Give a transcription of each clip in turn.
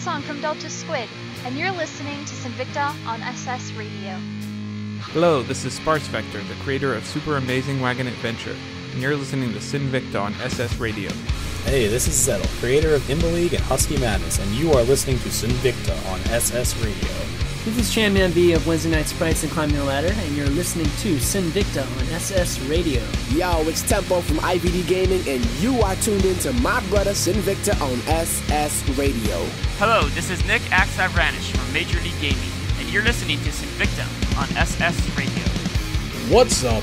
song from Delta Squid, and you're listening to Sinvicta on SS Radio. Hello, this is Sparse Vector, the creator of Super Amazing Wagon Adventure, and you're listening to Sinvicta on SS Radio. Hey, this is Zettel, creator of Imba League and Husky Madness, and you are listening to Sinvicta on SS Radio. This is Chanman V of Wednesday Night Sprites and Climbing the Ladder, and you're listening to Sinvicta on SS Radio. Yo, it's Tempo from IVD Gaming, and you are tuned in to my brother Sinvicta on SS Radio. Hello, this is Nick Axavranish from Major League Gaming, and you're listening to Sinvicta on SS Radio. What's up,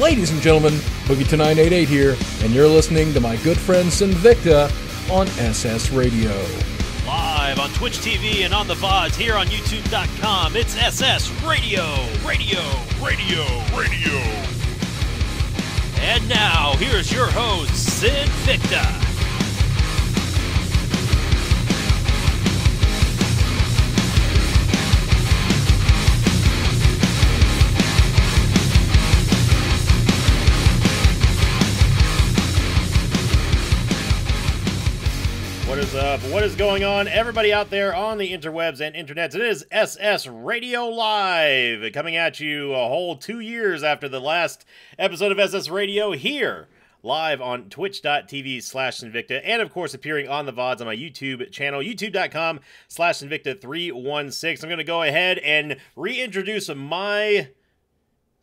ladies and gentlemen? Boogie2988 here, and you're listening to my good friend Sinvicta on SS Radio. Live on Twitch TV and on the VODs here on YouTube.com. It's SS Radio, Radio, Radio, Radio. And now, here's your host, Sid Victa. Up? What is going on? Everybody out there on the interwebs and internets, it is SS Radio Live coming at you a whole two years after the last episode of SS Radio here live on twitch.tv slash Sinvicta and of course appearing on the VODs on my YouTube channel, youtube.com slash Sinvicta316. I'm going to go ahead and reintroduce my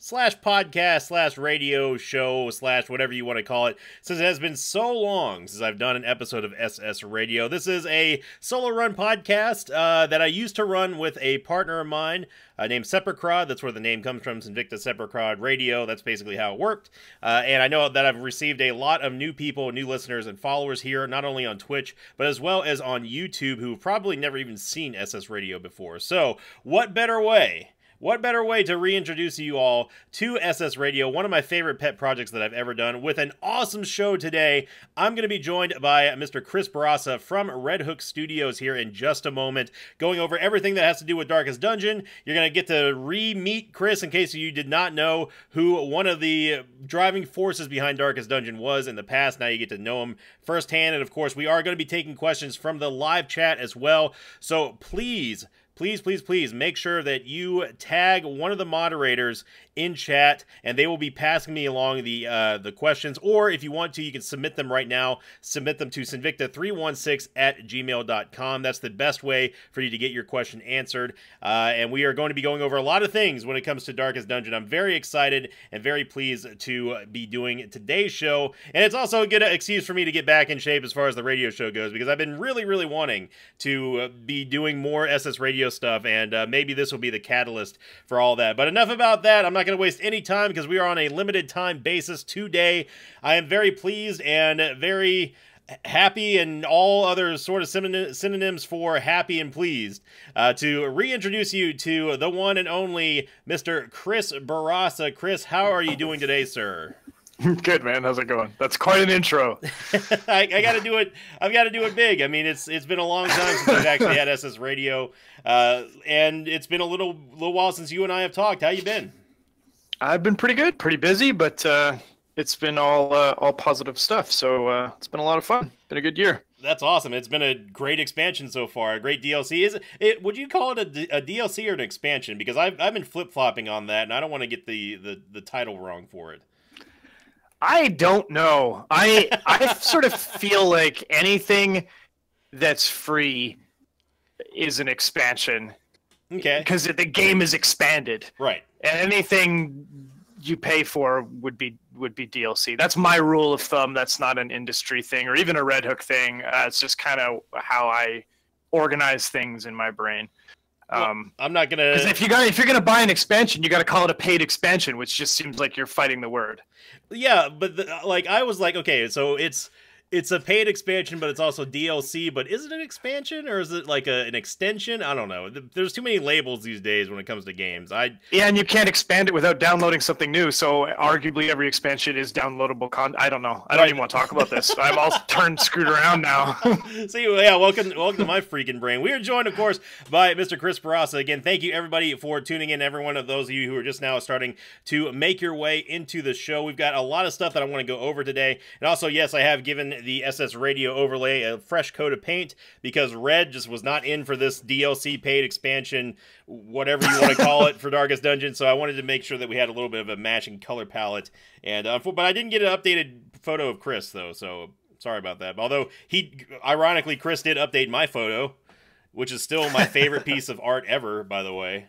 slash podcast slash radio show slash whatever you want to call it since it has been so long since i've done an episode of ss radio this is a solo run podcast uh, that i used to run with a partner of mine uh, named Separcrod. That's where the name comes from, Invicta Separcrod Radio. That's basically how it worked. Uh, and I know that I've received a lot of new people, new listeners, and followers here, not only on Twitch, but as well as on YouTube, who've probably never even seen SS Radio before. So, what better way? What better way to reintroduce you all to SS Radio, one of my favorite pet projects that I've ever done, with an awesome show today. I'm going to be joined by Mr. Chris Bourassa from Red Hook Studios here in just a moment, going over everything that has to do with Darkest Dungeon. You're going to get to re meet Chris in case you did not know who one of the driving forces behind Darkest Dungeon was in the past. Now you get to know him firsthand. And of course, we are going to be taking questions from the live chat as well. So please, please, please, please make sure that you tag one of the moderators in chat, and they will be passing me along the uh, the questions. Or if you want to, you can submit them right now. Submit them to Sinvicta316 at gmail.com. That's the best way for you to get your question answered. Uh, and we are going to be going over a lot of things when it comes to Darkest Dungeon. I'm very excited and very pleased to be doing today's show. And it's also a good excuse for me to get back in shape as far as the radio show goes, because I've been really, really wanting to be doing more SS radio stuff, and uh, maybe this will be the catalyst for all that. But enough about that. I'm not going to waste any time because we are on a limited time basis today. I am very pleased and very happy and all other sort of synonyms for happy and pleased uh, to reintroduce you to the one and only Mr. Chris Bourassa. Chris, how are you doing today, sir? Good man, how's it going? That's quite an intro. I, I got to do it. I've got to do it big. I mean, it's it's been a long time since I've actually had SS Radio, uh, and it's been a little little while since you and I have talked. How you been? I've been pretty good, pretty busy, but uh, it's been all uh, all positive stuff. So uh, it's been a lot of fun. Been a good year. That's awesome. It's been a great expansion so far. A great DLC. Is it? it would you call it a, a DLC or an expansion? Because I've I've been flip flopping on that, and I don't want to get the, the the title wrong for it. I don't know. I I sort of feel like anything that's free is an expansion. Okay. Because the game is expanded. Right. And anything you pay for would be would be DLC. That's my rule of thumb. That's not an industry thing or even a Red Hook thing. Uh, it's just kind of how I organize things in my brain. Um, well, I'm not gonna. Because if you got if you're gonna buy an expansion, you got to call it a paid expansion, which just seems like you're fighting the word. Yeah, but the, like I was like, okay, so it's it's a paid expansion, but it's also DLC. But is it an expansion or is it like a, an extension? I don't know. There's too many labels these days when it comes to games. I yeah, and you can't expand it without downloading something new. So arguably every expansion is downloadable con. I don't know. I don't right. even want to talk about this. I'm all turned screwed around now. See, yeah, welcome, welcome to my freaking brain. We are joined, of course, by Mr. Chris Bourassa. Again, thank you everybody for tuning in. Every one of those of you who are just now starting to make your way into the show. We've got a lot of stuff that I want to go over today, and also, yes, I have given the SS Radio overlay a fresh coat of paint because red just was not in for this DLC paid expansion, whatever you want to call it, for Darkest Dungeon. So I wanted to make sure that we had a little bit of a matching color palette. And uh, but I didn't get an updated photo of Chris though, so sorry about that. Although he, ironically, Chris did update my photo, which is still my favorite piece of art ever, by the way.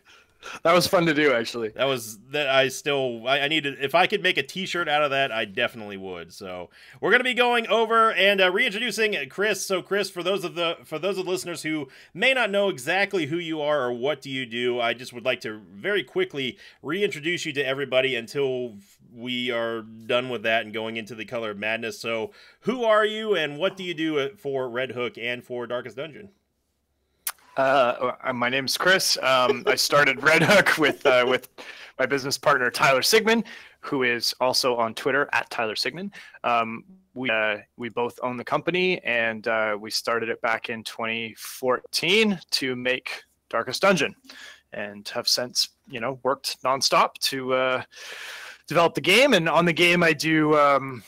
That was fun to do, actually. That was that I still I, I needed if I could make a T-shirt out of that, I definitely would. So we're gonna be going over and uh, reintroducing Chris. So Chris, for those of the for those of the listeners who may not know exactly who you are or what do you do, I just would like to very quickly reintroduce you to everybody until we are done with that and going into the color of madness. So who are you and what do you do for Red Hook and for Darkest Dungeon? Uh, my name's Chris. Um, I started Red Hook with uh, with my business partner Tyler Sigman, who is also on Twitter at Tyler Sigman. Um, we uh, we both own the company, and uh, we started it back in 2014 to make Darkest Dungeon, and have since you know worked nonstop to uh, develop the game. And on the game, I do. Um,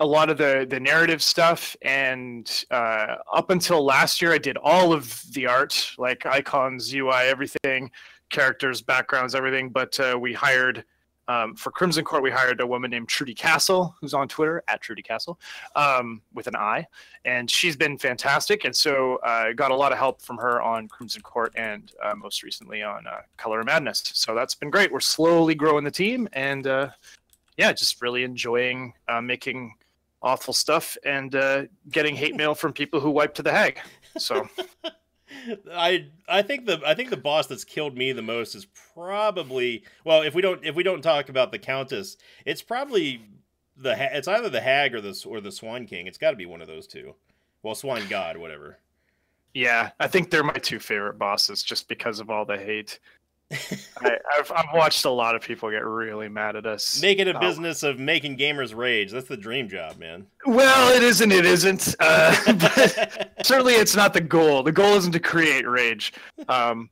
a lot of the the narrative stuff. And uh, up until last year i did all of the art like icons ui everything characters backgrounds everything. But uh, we hired um, for crimson court we hired a woman named trudi castle who's on twitter at trudi castle um, with an i. And she's been fantastic. And so i uh, got a lot of help from her on crimson court and uh, most recently on uh, color of madness. So that's been great. We're slowly growing the team and uh, yeah, just really enjoying making awful stuff and uh, getting hate mail from people who wipe to the hag. So. I I think the I think the boss that's killed me the most is probably well if we don't if we don't talk about the countess it's probably the it's either the hag or the or the swan king it's got to be one of those two well swan god whatever yeah I think they're my two favorite bosses just because of all the hate I, have I've watched a lot of people get really mad at us. Make it a oh. business of making gamers rage. That's the dream job, man. Well, it isn't. It isn't. Uh, certainly, it's not the goal. The goal isn't to create rage. Um,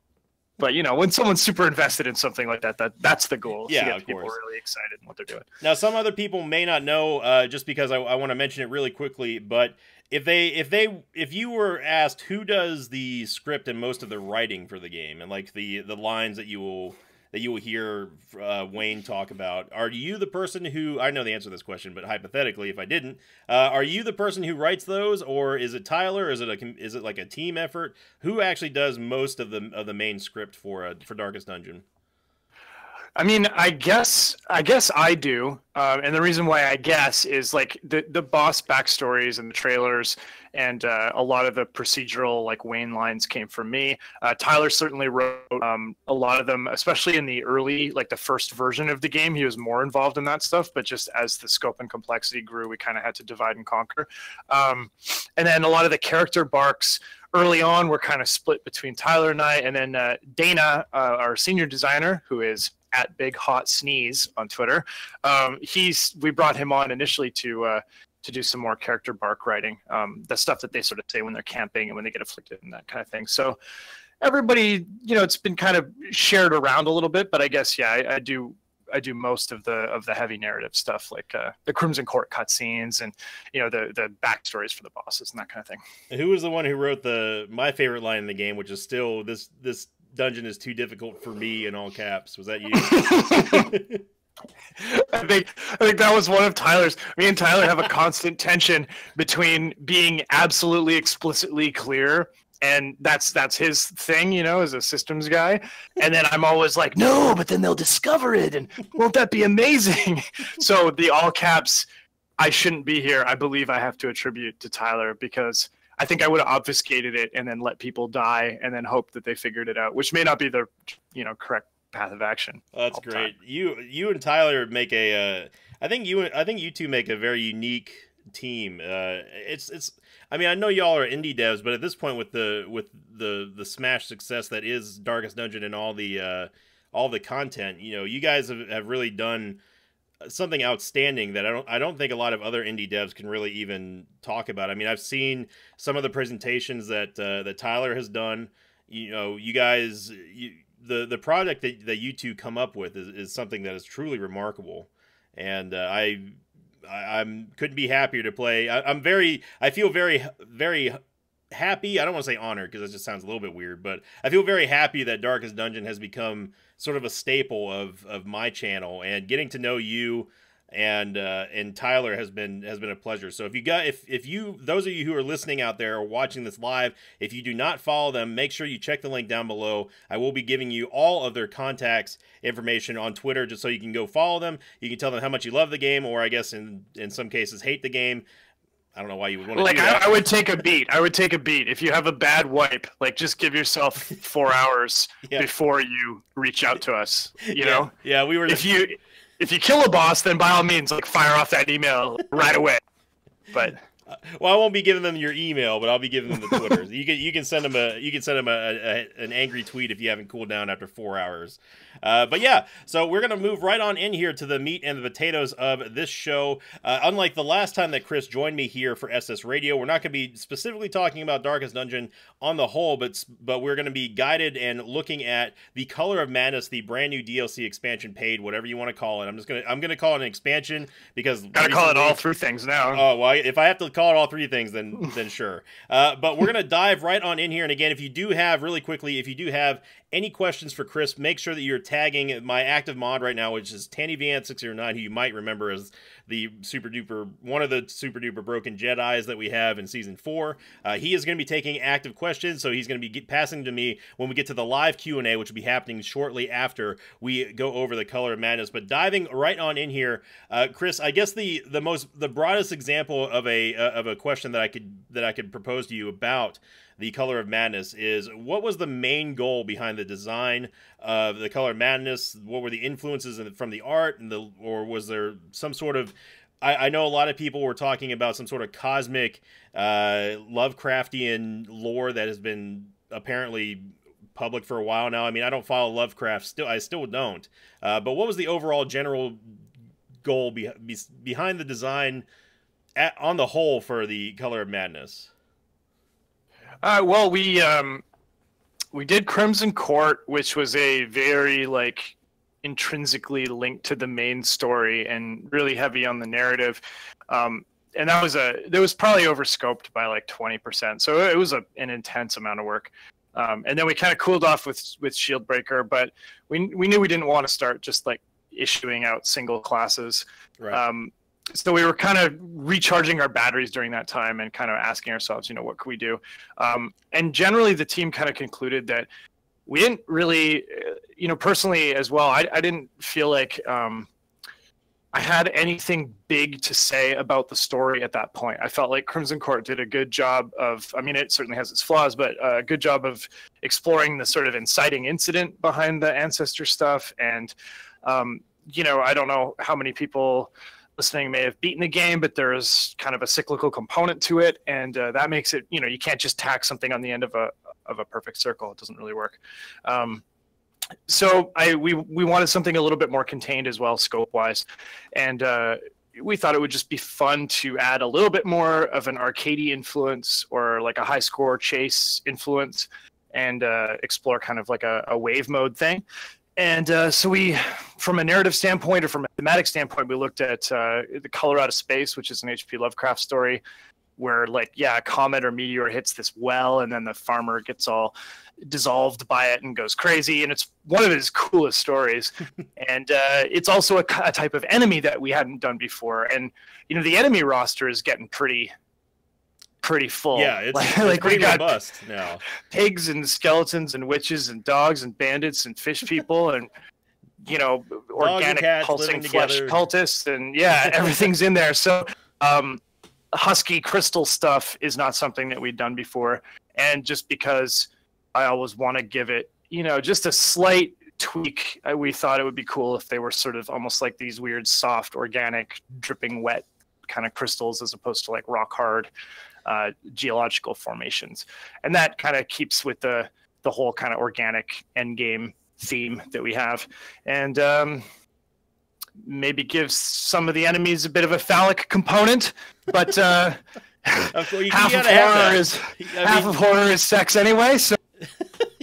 but you know, when someone's super invested in something like that, that that's the goal. Yeah, to get people course. really excited in what they're doing. Now, some other people may not know, uh, just because I, I want to mention it really quickly, but if they if they if you were asked who does the script and most of the writing for the game and like the the lines that you will that you will hear uh, Wayne talk about, are you the person who I know the answer to this question, but hypothetically, if I didn't, uh, are you the person who writes those, or is it Tyler? Is it a is it like a team effort? Who actually does most of the of the main script for uh, for Darkest Dungeon? I mean, I guess I guess I do, uh, and the reason why I guess is like the the boss backstories and the trailers, and uh, a lot of the procedural like Wayne lines came from me. Uh, Tyler certainly wrote um, a lot of them, especially in the early like the first version of the game. He was more involved in that stuff, but just as the scope and complexity grew, we kind of had to divide and conquer. Um, and then a lot of the character barks early on were kind of split between Tyler and I, and then uh, Dana, uh, our senior designer, who is at Big Hot Sneeze on Twitter. Um, he's we brought him on initially to uh, to do some more character bark writing, um, the stuff that they sort of say when they're camping and when they get afflicted and that kind of thing. So everybody, you know, it's been kind of shared around a little bit, but I guess yeah, I, I do I do most of the of the heavy narrative stuff, like uh, the Crimson Court cutscenes and you know the the backstories for the bosses and that kind of thing. Who was the one who wrote the my favorite line in the game, which is still this this dungeon is too difficult for me in all caps. Was that you? I think I think that was one of Tyler's. Me and Tyler have a constant tension between being absolutely explicitly clear and that's that's his thing, you know, as a systems guy. And then I'm always like, no, but then they'll discover it, and won't that be amazing? so the all caps, I shouldn't be here. I believe I have to attribute to Tyler because I think I would have obfuscated it and then let people die and then hope that they figured it out, which may not be the you know correct path of action. that's great. You you and Tyler make a. Uh, I think you I think you two make a very unique team. Uh, it's it's. I mean, I know y'all are indie devs, but at this point, with the with the the smash success that is Darkest Dungeon and all the uh, all the content, you know, you guys have, have really done something outstanding that I don't I don't think a lot of other indie devs can really even talk about. I mean, I've seen some of the presentations that uh, that Tyler has done. You know, you guys, you, the the project that, that you two come up with is, is something that is truly remarkable, and uh, I I, I'm couldn't be happier to play. I, I'm very, I feel very, very happy. I don't want to say honored because that just sounds a little bit weird, but I feel very happy that Darkest Dungeon has become sort of a staple of of my channel and getting to know you and uh, and Tyler has been has been a pleasure. So if you got if if you those of you who are listening out there or watching this live, if you do not follow them, make sure you check the link down below. I will be giving you all of their contacts information on Twitter just so you can go follow them. You can tell them how much you love the game, or I guess in in some cases hate the game. I don't know why you would want to like do that. I, I would take a beat. I would take a beat. If you have a bad wipe, like just give yourself four hours Yeah. before you reach out to us. You yeah, know, yeah, we were. if you if you kill a boss, then by all means, like fire off that email right away. But Well, I won't be giving them your email, but I'll be giving them the Twitters. you can you can send them a you can send them a, a, an angry tweet if you haven't cooled down after four hours. Uh, but yeah, so we're gonna move right on in here to the meat and the potatoes of this show. Uh, unlike the last time that Chris joined me here for SS Radio, we're not gonna be specifically talking about Darkest Dungeon on the whole, but but we're gonna be guided and looking at the Color of Madness, the brand new DLC expansion paid, whatever you want to call it. I'm just gonna I'm gonna call it an expansion because gotta call it all three things now. Oh well, if I have to call it all three things, then then sure. Uh, but we're gonna dive right on in here. And again, if you do have really quickly, if you do have any questions for Chris, make sure that you're tagging my active mod right now, which is TannyVan609, who you might remember as the super duper one of the super duper broken Jedi's that we have in season four. Uh, he is going to be taking active questions, so he's going to be get, passing to me when we get to the live Q and A, which will be happening shortly after we go over the color of madness. But diving right on in here, uh, Chris, I guess the the most the broadest example of a uh, of a question that I could that I could propose to you about the color of madness is what was the main goal behind the design of the color of madness? What were the influences in, from the art and the or was there some sort of I, I know a lot of people were talking about some sort of cosmic uh, lovecraftian lore that has been apparently public for a while now. I mean i don't follow lovecraft still i still don't. Uh, but what was the overall general goal be, be, behind the design at, on the whole for the color of madness Uh, well, we um, we did Crimson Court, which was a very like intrinsically linked to the main story and really heavy on the narrative. Um, and that was a that was probably overscoped by like twenty percent. So it was a, an intense amount of work. Um, and then we kind of cooled off with with Shieldbreaker, but we we knew we didn't want to start just like issuing out single classes. right Um, so we were kind of recharging our batteries during that time and kind of asking ourselves, you know, what can we do? Um, and generally, the team kind of concluded that we didn't really, uh, you know, personally as well. I, I didn't feel like um, I had anything big to say about the story at that point. I felt like Crimson Court did a good job of. I mean, it certainly has its flaws, but a good job of exploring the sort of inciting incident behind the ancestor stuff. And um, you know, I don't know how many people listening may have beaten the game, but there's kind of a cyclical component to it, and uh, that makes it you know you can't just tack something on the end of a of a perfect circle. It doesn't really work. Um, so I we we wanted something a little bit more contained as well, scope wise, and uh, we thought it would just be fun to add a little bit more of an arcadey influence or like a high score chase influence, and uh, explore kind of like a, a wave mode thing. And uh, so we, from a narrative standpoint or from a thematic standpoint, we looked at uh, the Color Out of Space, which is an H.P. Lovecraft story, where like yeah, a comet or meteor hits this well, and then the farmer gets all dissolved by it and goes crazy, and it's one of his coolest stories. and uh, it's also a, a type of enemy that we hadn't done before, and you know the enemy roster is getting pretty pretty full. yeah it's, like, it's like we got robust now pigs and skeletons and witches and dogs and bandits and fish people and you know organic pulsing flesh together. cultists and yeah everything's in there so um husky crystal stuff is not something that we'd done before and just because i always want to give it you know just a slight tweak uh, we thought it would be cool if they were sort of almost like these weird soft organic dripping wet kind of crystals as opposed to like rock hard uh, geological formations, and that kind of keeps with the the whole kind of organic end game theme that we have, and um, maybe gives some of the enemies a bit of a phallic component, but uh, Of course, you- you half of horror is I half mean- of horror is sex anyway. So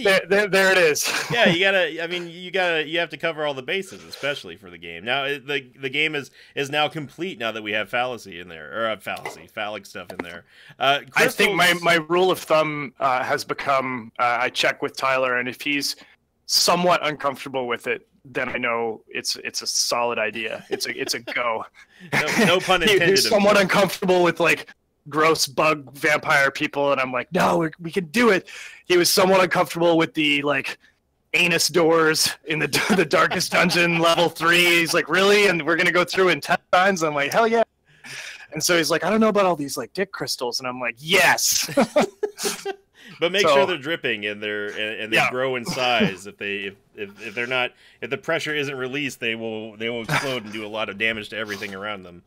there, there, there it is. yeah, you gotta. I mean, you gotta. You have to cover all the bases, especially for the game. Now, the the game is is now complete now that we have fallacy in there, or uh, fallacy, phallic stuff in there. Uh, I think my my rule of thumb uh, has become: uh, I check with Tyler, and if he's somewhat uncomfortable with it, then I know it's it's a solid idea. It's a it's a go. no, no pun intended. He's somewhat uncomfortable with like gross bug vampire people, and I'm like, no, we can do it. He was somewhat uncomfortable with the like anus doors in the the darkest dungeon level three. He's like, really? And we're gonna go through in ten times. I'm like, hell yeah. And so he's like, I don't know about all these like dick crystals, and I'm like, yes. but make so, sure they're dripping and they're and, and they yeah. grow in size. if they if, if if they're not if the pressure isn't released, they will they will explode and do a lot of damage to everything around them.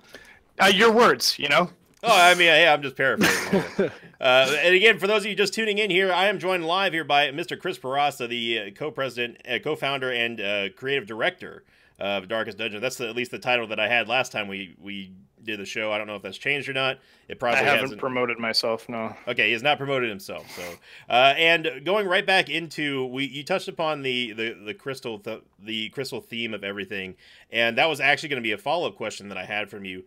Uh, your words, you know. Oh, I mean, yeah, I'm just paraphrasing. uh, and again, for those of you just tuning in here, I am joined live here by Mr. Chris Bourassa, the uh, co-president, uh, co-founder, and uh, creative director of Darkest Dungeon. That's the, at least the title that I had last time we we did the show. I don't know if that's changed or not. It probably I haven't hasn't. promoted myself. No. Okay, he has not promoted himself. So, uh, and going right back into we, you touched upon the the the crystal th- the crystal theme of everything, and that was actually going to be a follow up question that I had from you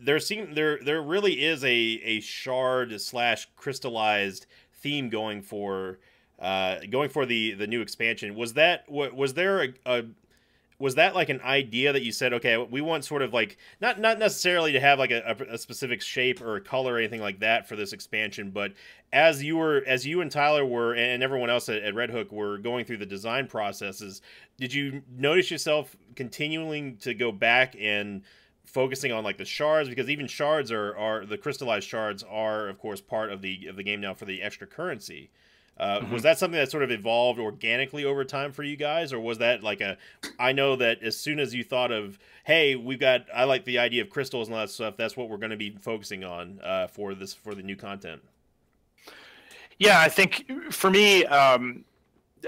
there seem there there really is a a shard slash crystallized theme going for uh going for the the new expansion. Was that was there a, a was that like an idea that you said okay we want sort of like not not necessarily to have like a, a, specific shape or a color or anything like that for this expansion but as you were as you and tyler were and everyone else at, at red hook were going through the design processes did you notice yourself continuing to go back and focusing on like the shards because even shards are are the crystallized shards are of course part of the of the game now for the extra currency. Uh, mm-hmm. Was that something that sort of evolved organically over time for you guys, or was that like a? I know that as soon as you thought of, hey, we've got, I like the idea of crystals and all that stuff. That's what we're going to be focusing on uh, for this for the new content. Yeah, I think for me, um,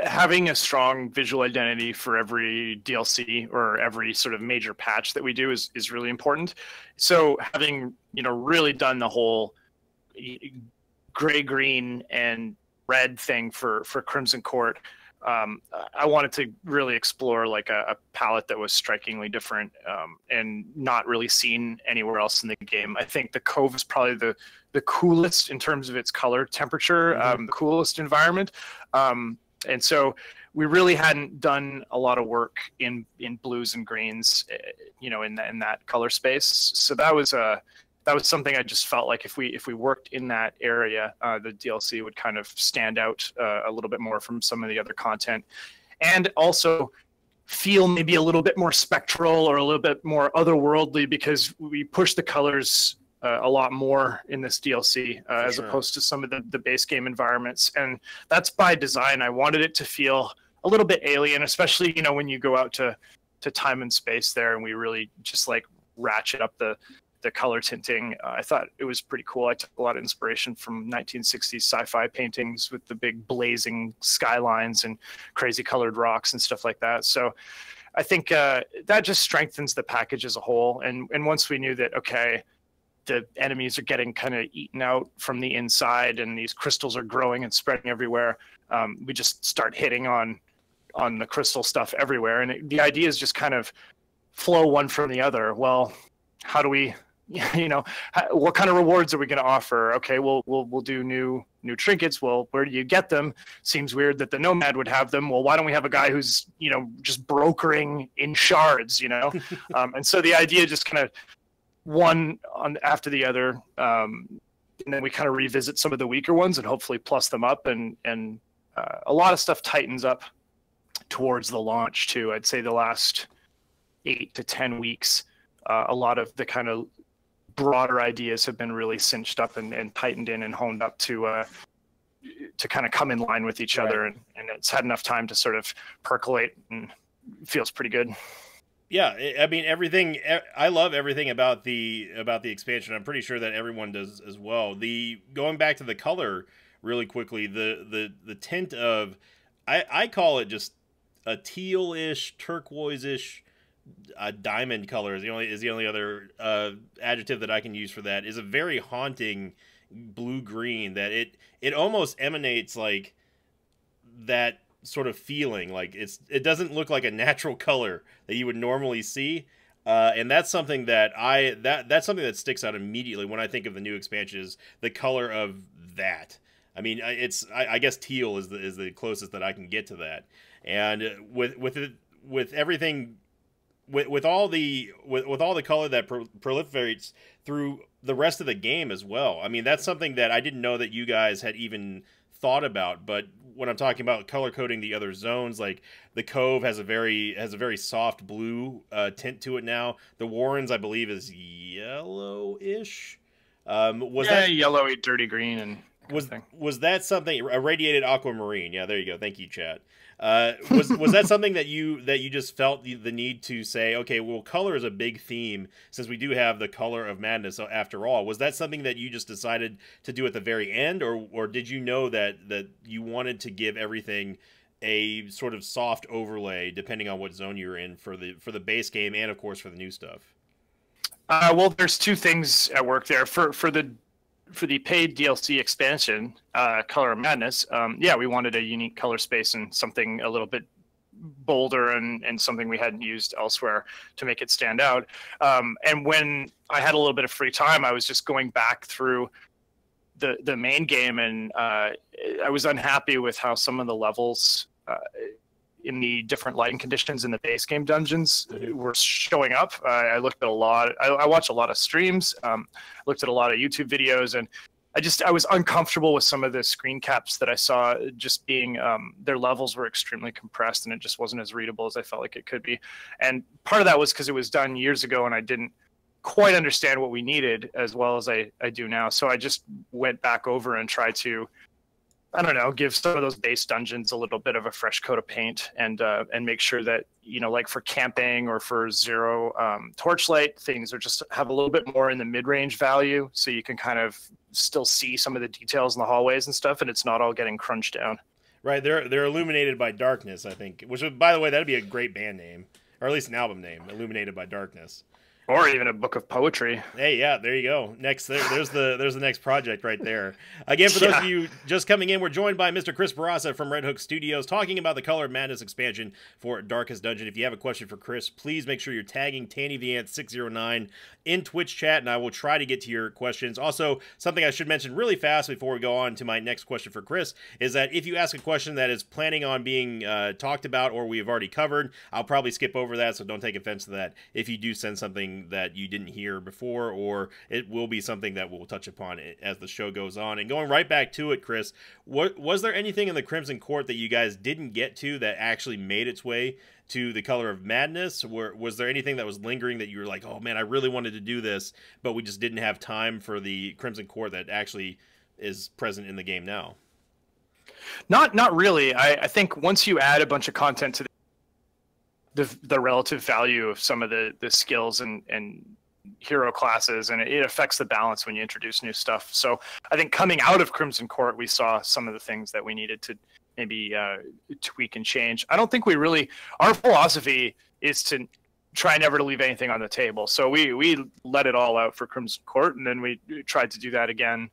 having a strong visual identity for every DLC or every sort of major patch that we do is is really important. So having you know really done the whole gray, green, and red thing for for Crimson Court, um, I wanted to really explore like a, a palette that was strikingly different um, and not really seen anywhere else in the game. I think the Cove is probably the the coolest in terms of its color temperature, mm-hmm. um, the coolest environment. And so we really hadn't done a lot of work in in blues and greens, eh, you know, in that, in that color space. So that was a uh, that was something I just felt like if we if we worked in that area, uh, the DLC would kind of stand out uh, a little bit more from some of the other content, and also feel maybe a little bit more spectral or a little bit more otherworldly because we push the colors uh, a lot more in this DLC uh, as sure. opposed to some of the, the base game environments. And that's by design. I wanted it to feel a little bit alien, especially, you know, when you go out to, to time and space there and we really just like ratchet up the, the color tinting. Uh, I thought it was pretty cool. I took a lot of inspiration from 1960s sci-fi paintings with the big blazing skylines and crazy colored rocks and stuff like that. So I think uh, that just strengthens the package as a whole. And and once we knew that, okay, the enemies are getting kind of eaten out from the inside and these crystals are growing and spreading everywhere um, we just start hitting on on the crystal stuff everywhere. And it, the idea is just kind of flow one from the other. Well how do we you know what kind of rewards are we going to offer? Okay we'll we'll we'll do new new trinkets. Well where do you get them? Seems weird that the nomad would have them. Well why don't we have a guy who's you know just brokering in shards you know? Um, and so the idea just kind of one on after the other, um, and then we kind of revisit some of the weaker ones and hopefully plus them up. And and uh, a lot of stuff tightens up towards the launch too. I'd say the last eight to ten weeks, uh, a lot of the kind of broader ideas have been really cinched up and, and tightened in and honed up to uh, to kind of come in line with each right. other, and, and it's had enough time to sort of percolate and feels pretty good yeah i mean everything i love everything about the about the expansion. I'm pretty sure that everyone does as well. The going back to the color really quickly the the the tint of i i call it just a teal-ish turquoise-ish uh, diamond color is the only is the only other uh, adjective that i can use for that is a very haunting blue green that it it almost emanates like that sort of feeling. Like it's it doesn't look like a natural color that you would normally see. Uh, and that's something that I that that's something that sticks out immediately when I think of the new expansion is the color of that. I mean, it's I, I guess teal is the is the closest that I can get to that. And with with it with everything with with all the with, with all the color that pro- proliferates through the rest of the game as well. I mean, that's something that I didn't know that you guys had even thought about, but when I'm talking about color coding the other zones, like the Cove has a very has a very soft blue uh, tint to it now. The Warrens, I believe, is yellowish. Um, was yeah, that yellowy, dirty green, and was was that something a radiated aquamarine? Yeah, there you go. Thank you, chat. Uh, was was that something that you that you just felt the, the, need to say, okay, well, color is a big theme since we do have the color of madness after all. Was that something that you just decided to do at the very end, or or did you know that that you wanted to give everything a sort of soft overlay depending on what zone you're in for the for the base game and of course for the new stuff? Uh, well, there's two things at work there. For for the for the paid DLC expansion, uh, Color Madness, um, yeah, we wanted a unique color space and something a little bit bolder and, and something we hadn't used elsewhere to make it stand out. Um, and when I had a little bit of free time, I was just going back through the the main game, and uh, I was unhappy with how some of the levels. Uh, in the different lighting conditions in the base game dungeons were showing up. Uh, I looked at a lot. I, I watched a lot of streams. Um, looked at a lot of YouTube videos, and I just I was uncomfortable with some of the screen caps that I saw. Just being um, their levels were extremely compressed, and it just wasn't as readable as I felt like it could be. And part of that was because it was done years ago, and I didn't quite understand what we needed as well as I, I do now. So I just went back over and tried to I don't know, give some of those base dungeons a little bit of a fresh coat of paint, and uh, and make sure that you know, like for camping or for zero um, torchlight, things are just have a little bit more in the mid range value, so you can kind of still see some of the details in the hallways and stuff, and it's not all getting crunched down. Right, they're they're illuminated by darkness, I think. Which, by the way, that'd be a great band name, or at least an album name, illuminated by darkness or even a book of poetry. Hey, yeah, there you go. Next, there, there's the there's the next project right there. Again, for those of you just coming in, we're joined by Mr. Chris Bourassa from Red Hook Studios, talking about the Color Madness expansion for Darkest Dungeon. If you have a question for Chris, please make sure you're tagging Tanny the Ant 609 in Twitch chat, and I will try to get to your questions. Also, something I should mention really fast before we go on to my next question for Chris is that if you ask a question that is planning on being uh, talked about or we have already covered, I'll probably skip over that, so don't take offense to that. If you do send something that you didn't hear before, or it will be something that we'll touch upon as the show goes on. And going right back to it, Chris, what was there anything in the Crimson Court that you guys didn't get to that actually made its way to the color of madness? Or was there anything that was lingering that you were like, oh man, I really wanted to do this, but we just didn't have time for the Crimson Court that actually is present in the game now? Not, not really. I, I think once you add a bunch of content to the the the relative value of some of the the skills and and hero classes and it affects the balance when you introduce new stuff. So i think coming out of crimson court we saw some of the things that we needed to maybe uh, tweak and change. I don't think we really our philosophy is to try never to leave anything on the table. So we we let it all out for crimson court and then we tried to do that again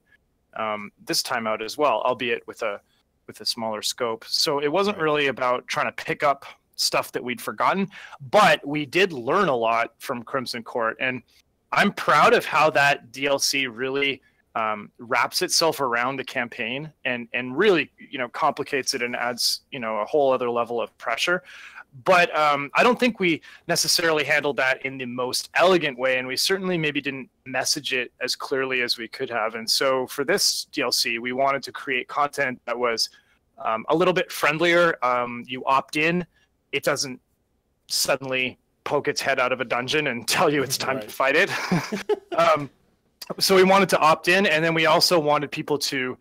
um, this time out as well albeit with a with a smaller scope. So it wasn't really about trying to pick up stuff that we'd forgotten. But we did learn a lot from Crimson Court, and I'm proud of how that DLC really um, wraps itself around the campaign and and really you know complicates it and adds you know a whole other level of pressure. But um, I don't think we necessarily handled that in the most elegant way, and we certainly maybe didn't message it as clearly as we could have. And so for this DLC, we wanted to create content that was um, a little bit friendlier. Um, you opt in it doesn't suddenly poke its head out of a dungeon and tell you it's time right. to fight it. um, so we wanted to opt in, and then we also wanted people to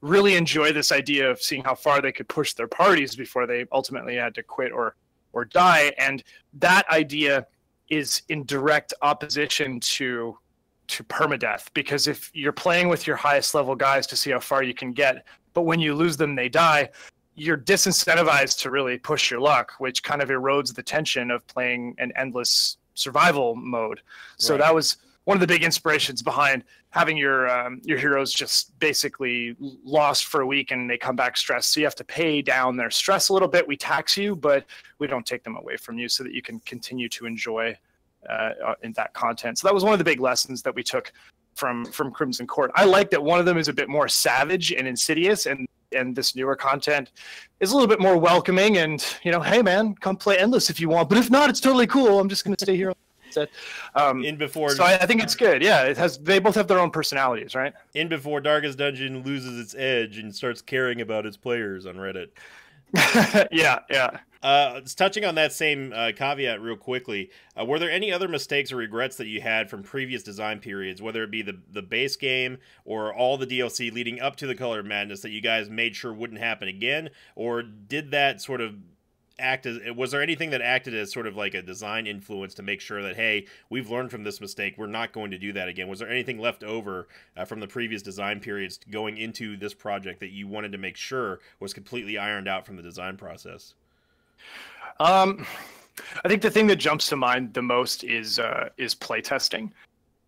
really enjoy this idea of seeing how far they could push their parties before they ultimately had to quit or or die. And that idea is in direct opposition to to permadeath because if you're playing with your highest level guys to see how far you can get, but when you lose them they die, you're disincentivized to really push your luck, which kind of erodes the tension of playing an endless survival mode. So right. that was one of the big inspirations behind having your um, your heroes just basically lost for a week and they come back stressed. So you have to pay down their stress a little bit. We tax you, but we don't take them away from you, so that you can continue to enjoy uh, in that content. So that was one of the big lessons that we took from from Crimson Court. I like that one of them is a bit more savage and insidious, and and this newer content is a little bit more welcoming. And you know, hey man, come play endless if you want, but if not, it's totally cool. I'm just gonna stay here. Um, in before, so I, I, think it's good. Yeah, it has. They both have their own personalities, right? In before Darkest Dungeon loses its edge and starts caring about its players on Reddit. yeah, yeah. Uh, touching on that same uh, caveat real quickly, uh, were there any other mistakes or regrets that you had from previous design periods, whether it be the the base game or all the DLC leading up to the Color of Madness that you guys made sure wouldn't happen again, or did that sort of act as was there anything that acted as sort of like a design influence to make sure that hey we've learned from this mistake we're not going to do that again? Was there anything left over uh, from the previous design periods going into this project that you wanted to make sure was completely ironed out from the design process um i think the thing that jumps to mind the most is uh is playtesting.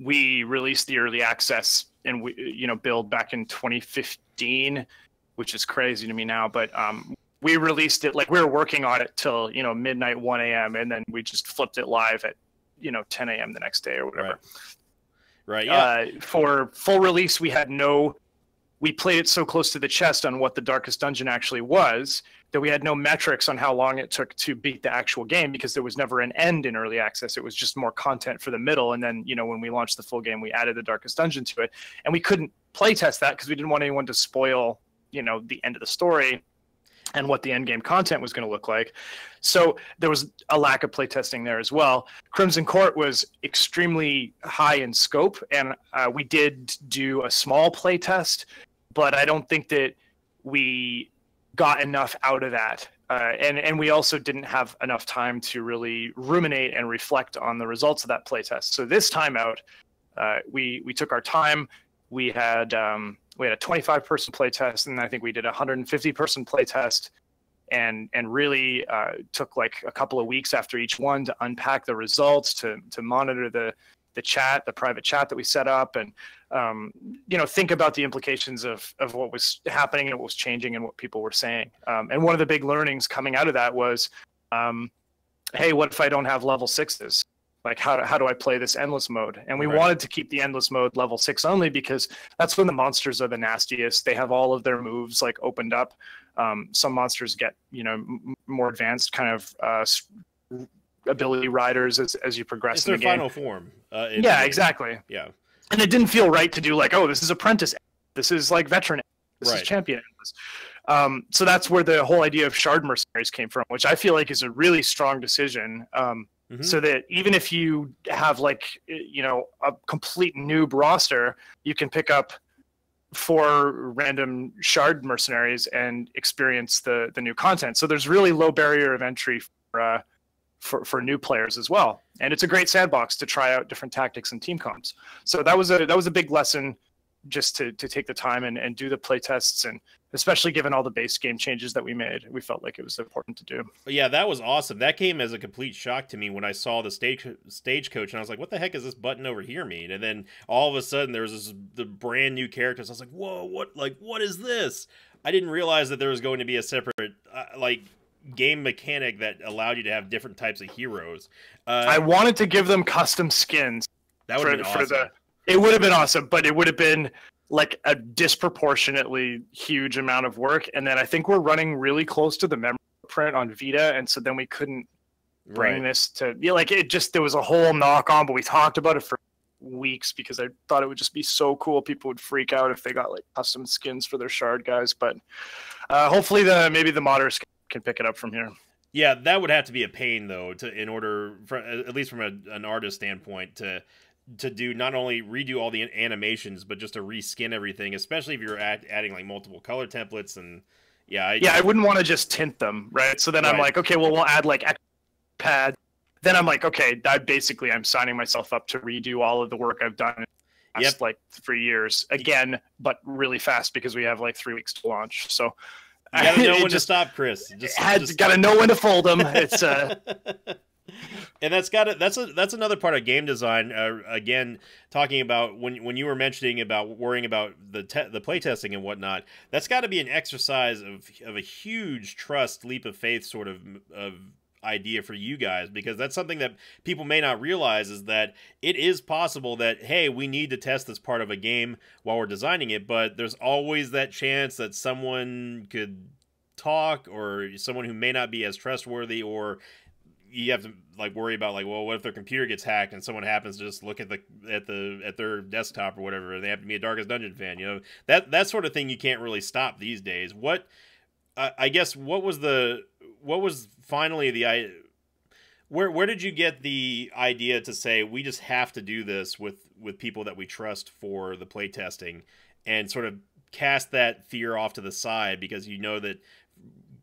We released the early access and we you know build back in 2015 which is crazy to me now but um we released it like we were working on it till you know midnight 1 a.m and then we just flipped it live at you know 10 a.m the next day or whatever. Right, right yeah. Uh, for full release we had no we played it so close to the chest on what the darkest dungeon actually was that we had no metrics on how long it took to beat the actual game because there was never an end in early access it was just more content for the middle and then you know when we launched the full game we added the darkest dungeon to it and we couldn't play test that because we didn't want anyone to spoil you know the end of the story and what the end game content was going to look like. So there was a lack of playtesting there as well. Crimson Court was extremely high in scope, and uh, we did do a small playtest, but I don't think that we got enough out of that. Uh, and and we also didn't have enough time to really ruminate and reflect on the results of that playtest. So this time out, uh, we we took our time. We had um, we had a 25 person play test and i think we did a 150 person play test and and really uh, took like a couple of weeks after each one to unpack the results to to monitor the the chat the private chat that we set up and um, you know think about the implications of of what was happening and what was changing and what people were saying. Um, and one of the big learnings coming out of that was um, hey what if i don't have level sixes? Like how, how do i play this endless mode? And we right. wanted to keep the endless mode level six only because that's when the monsters are the nastiest. They have all of their moves like opened up. Um, some monsters get you know m- more advanced kind of uh, ability riders as, as you progress it's in their the final form uh, yeah exactly. Yeah. And it didn't feel right to do like oh this is apprentice this is like veteran this right. is champion. Um, so that's where the whole idea of shard mercenaries came from which i feel like is a really strong decision. Um, Mm-hmm. so that even if you have like you know a complete noob roster you can pick up four random shard mercenaries and experience the the new content. So there's really low barrier of entry for uh, for, for new players as well. And it's a great sandbox to try out different tactics and team comps. So that was a that was a big lesson just to to take the time and, and do the play tests and especially given all the base game changes that we made we felt like it was important to do. Yeah that was awesome. That came as a complete shock to me when i saw the stage stagecoach and i was like what the heck is this button over here mean? And then all of a sudden there was this the brand new characters. I was like whoa what like what is this? I didn't realize that there was going to be a separate uh, like game mechanic that allowed you to have different types of heroes uh, i wanted to give them custom skins that would for, awesome. for the it would have been awesome, but it would have been like a disproportionately huge amount of work. And then I think we're running really close to the memory print on Vita, and so then we couldn't bring right. this to yeah, like it just there was a whole knock on, but we talked about it for weeks because I thought it would just be so cool. People would freak out if they got like custom skins for their shard guys. But uh, hopefully the maybe the modders can pick it up from here. Yeah, that would have to be a pain though, to in order, for, at least from a, an artist standpoint, to to do not only redo all the animations but just to reskin everything especially if you're add, adding like multiple color templates and yeah I, yeah i wouldn't want to just tint them right so then right. i'm like okay well we'll add like pad then i'm like okay i basically i'm signing myself up to redo all of the work i've done yep. like three years again but really fast because we have like three weeks to launch so you gotta know when to stop chris just, had, just gotta know when to fold them it's uh and that's got it. That's a that's another part of game design. Uh, again, talking about when when you were mentioning about worrying about the te- the playtesting and whatnot. That's got to be an exercise of of a huge trust, leap of faith sort of of idea for you guys because that's something that people may not realize is that it is possible that hey we need to test this part of a game while we're designing it but there's always that chance that someone could talk or someone who may not be as trustworthy or you have to like worry about like well what if their computer gets hacked and someone happens to just look at the at the at their desktop or whatever and they have to be a darkest dungeon fan you know? That that sort of thing you can't really stop these days. What I, I guess what was the what was finally the i where where did you get the idea to say we just have to do this with with people that we trust for the playtesting and sort of cast that fear off to the side because you know that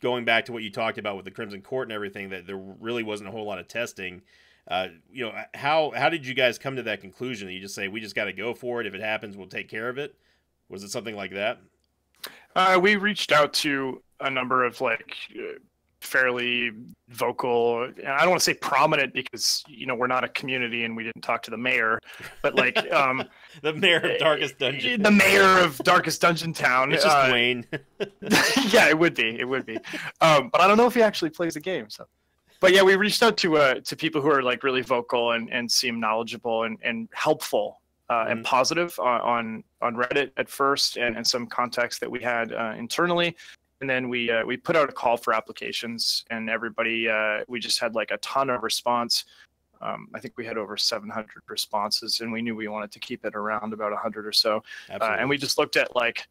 going back to what you talked about with the Crimson Court and everything, that there really wasn't a whole lot of testing. Uh, you know, how how did you guys come to that conclusion? That you just say we just got to go for it. If it happens, we'll take care of it. Was it something like that? Uh, we reached out to a number of like fairly vocal. I don't want to say prominent because you know we're not a community and we didn't talk to the mayor but like um the mayor of darkest dungeon the mayor of darkest dungeon town it's just uh, wayne. Yeah it would be it would be. Um but i don't know if he actually plays the game so. But yeah we reached out to uh to people who are like really vocal and and seem knowledgeable and and helpful uh, mm-hmm. and positive on, on on Reddit at first, and, and some contacts that we had uh, internally and then we uh, we put out a call for applications and everybody uh, we just had like a ton of response. Um, i think we had over 700 responses and we knew we wanted to keep it around about 100 or so. Uh, and we just looked at like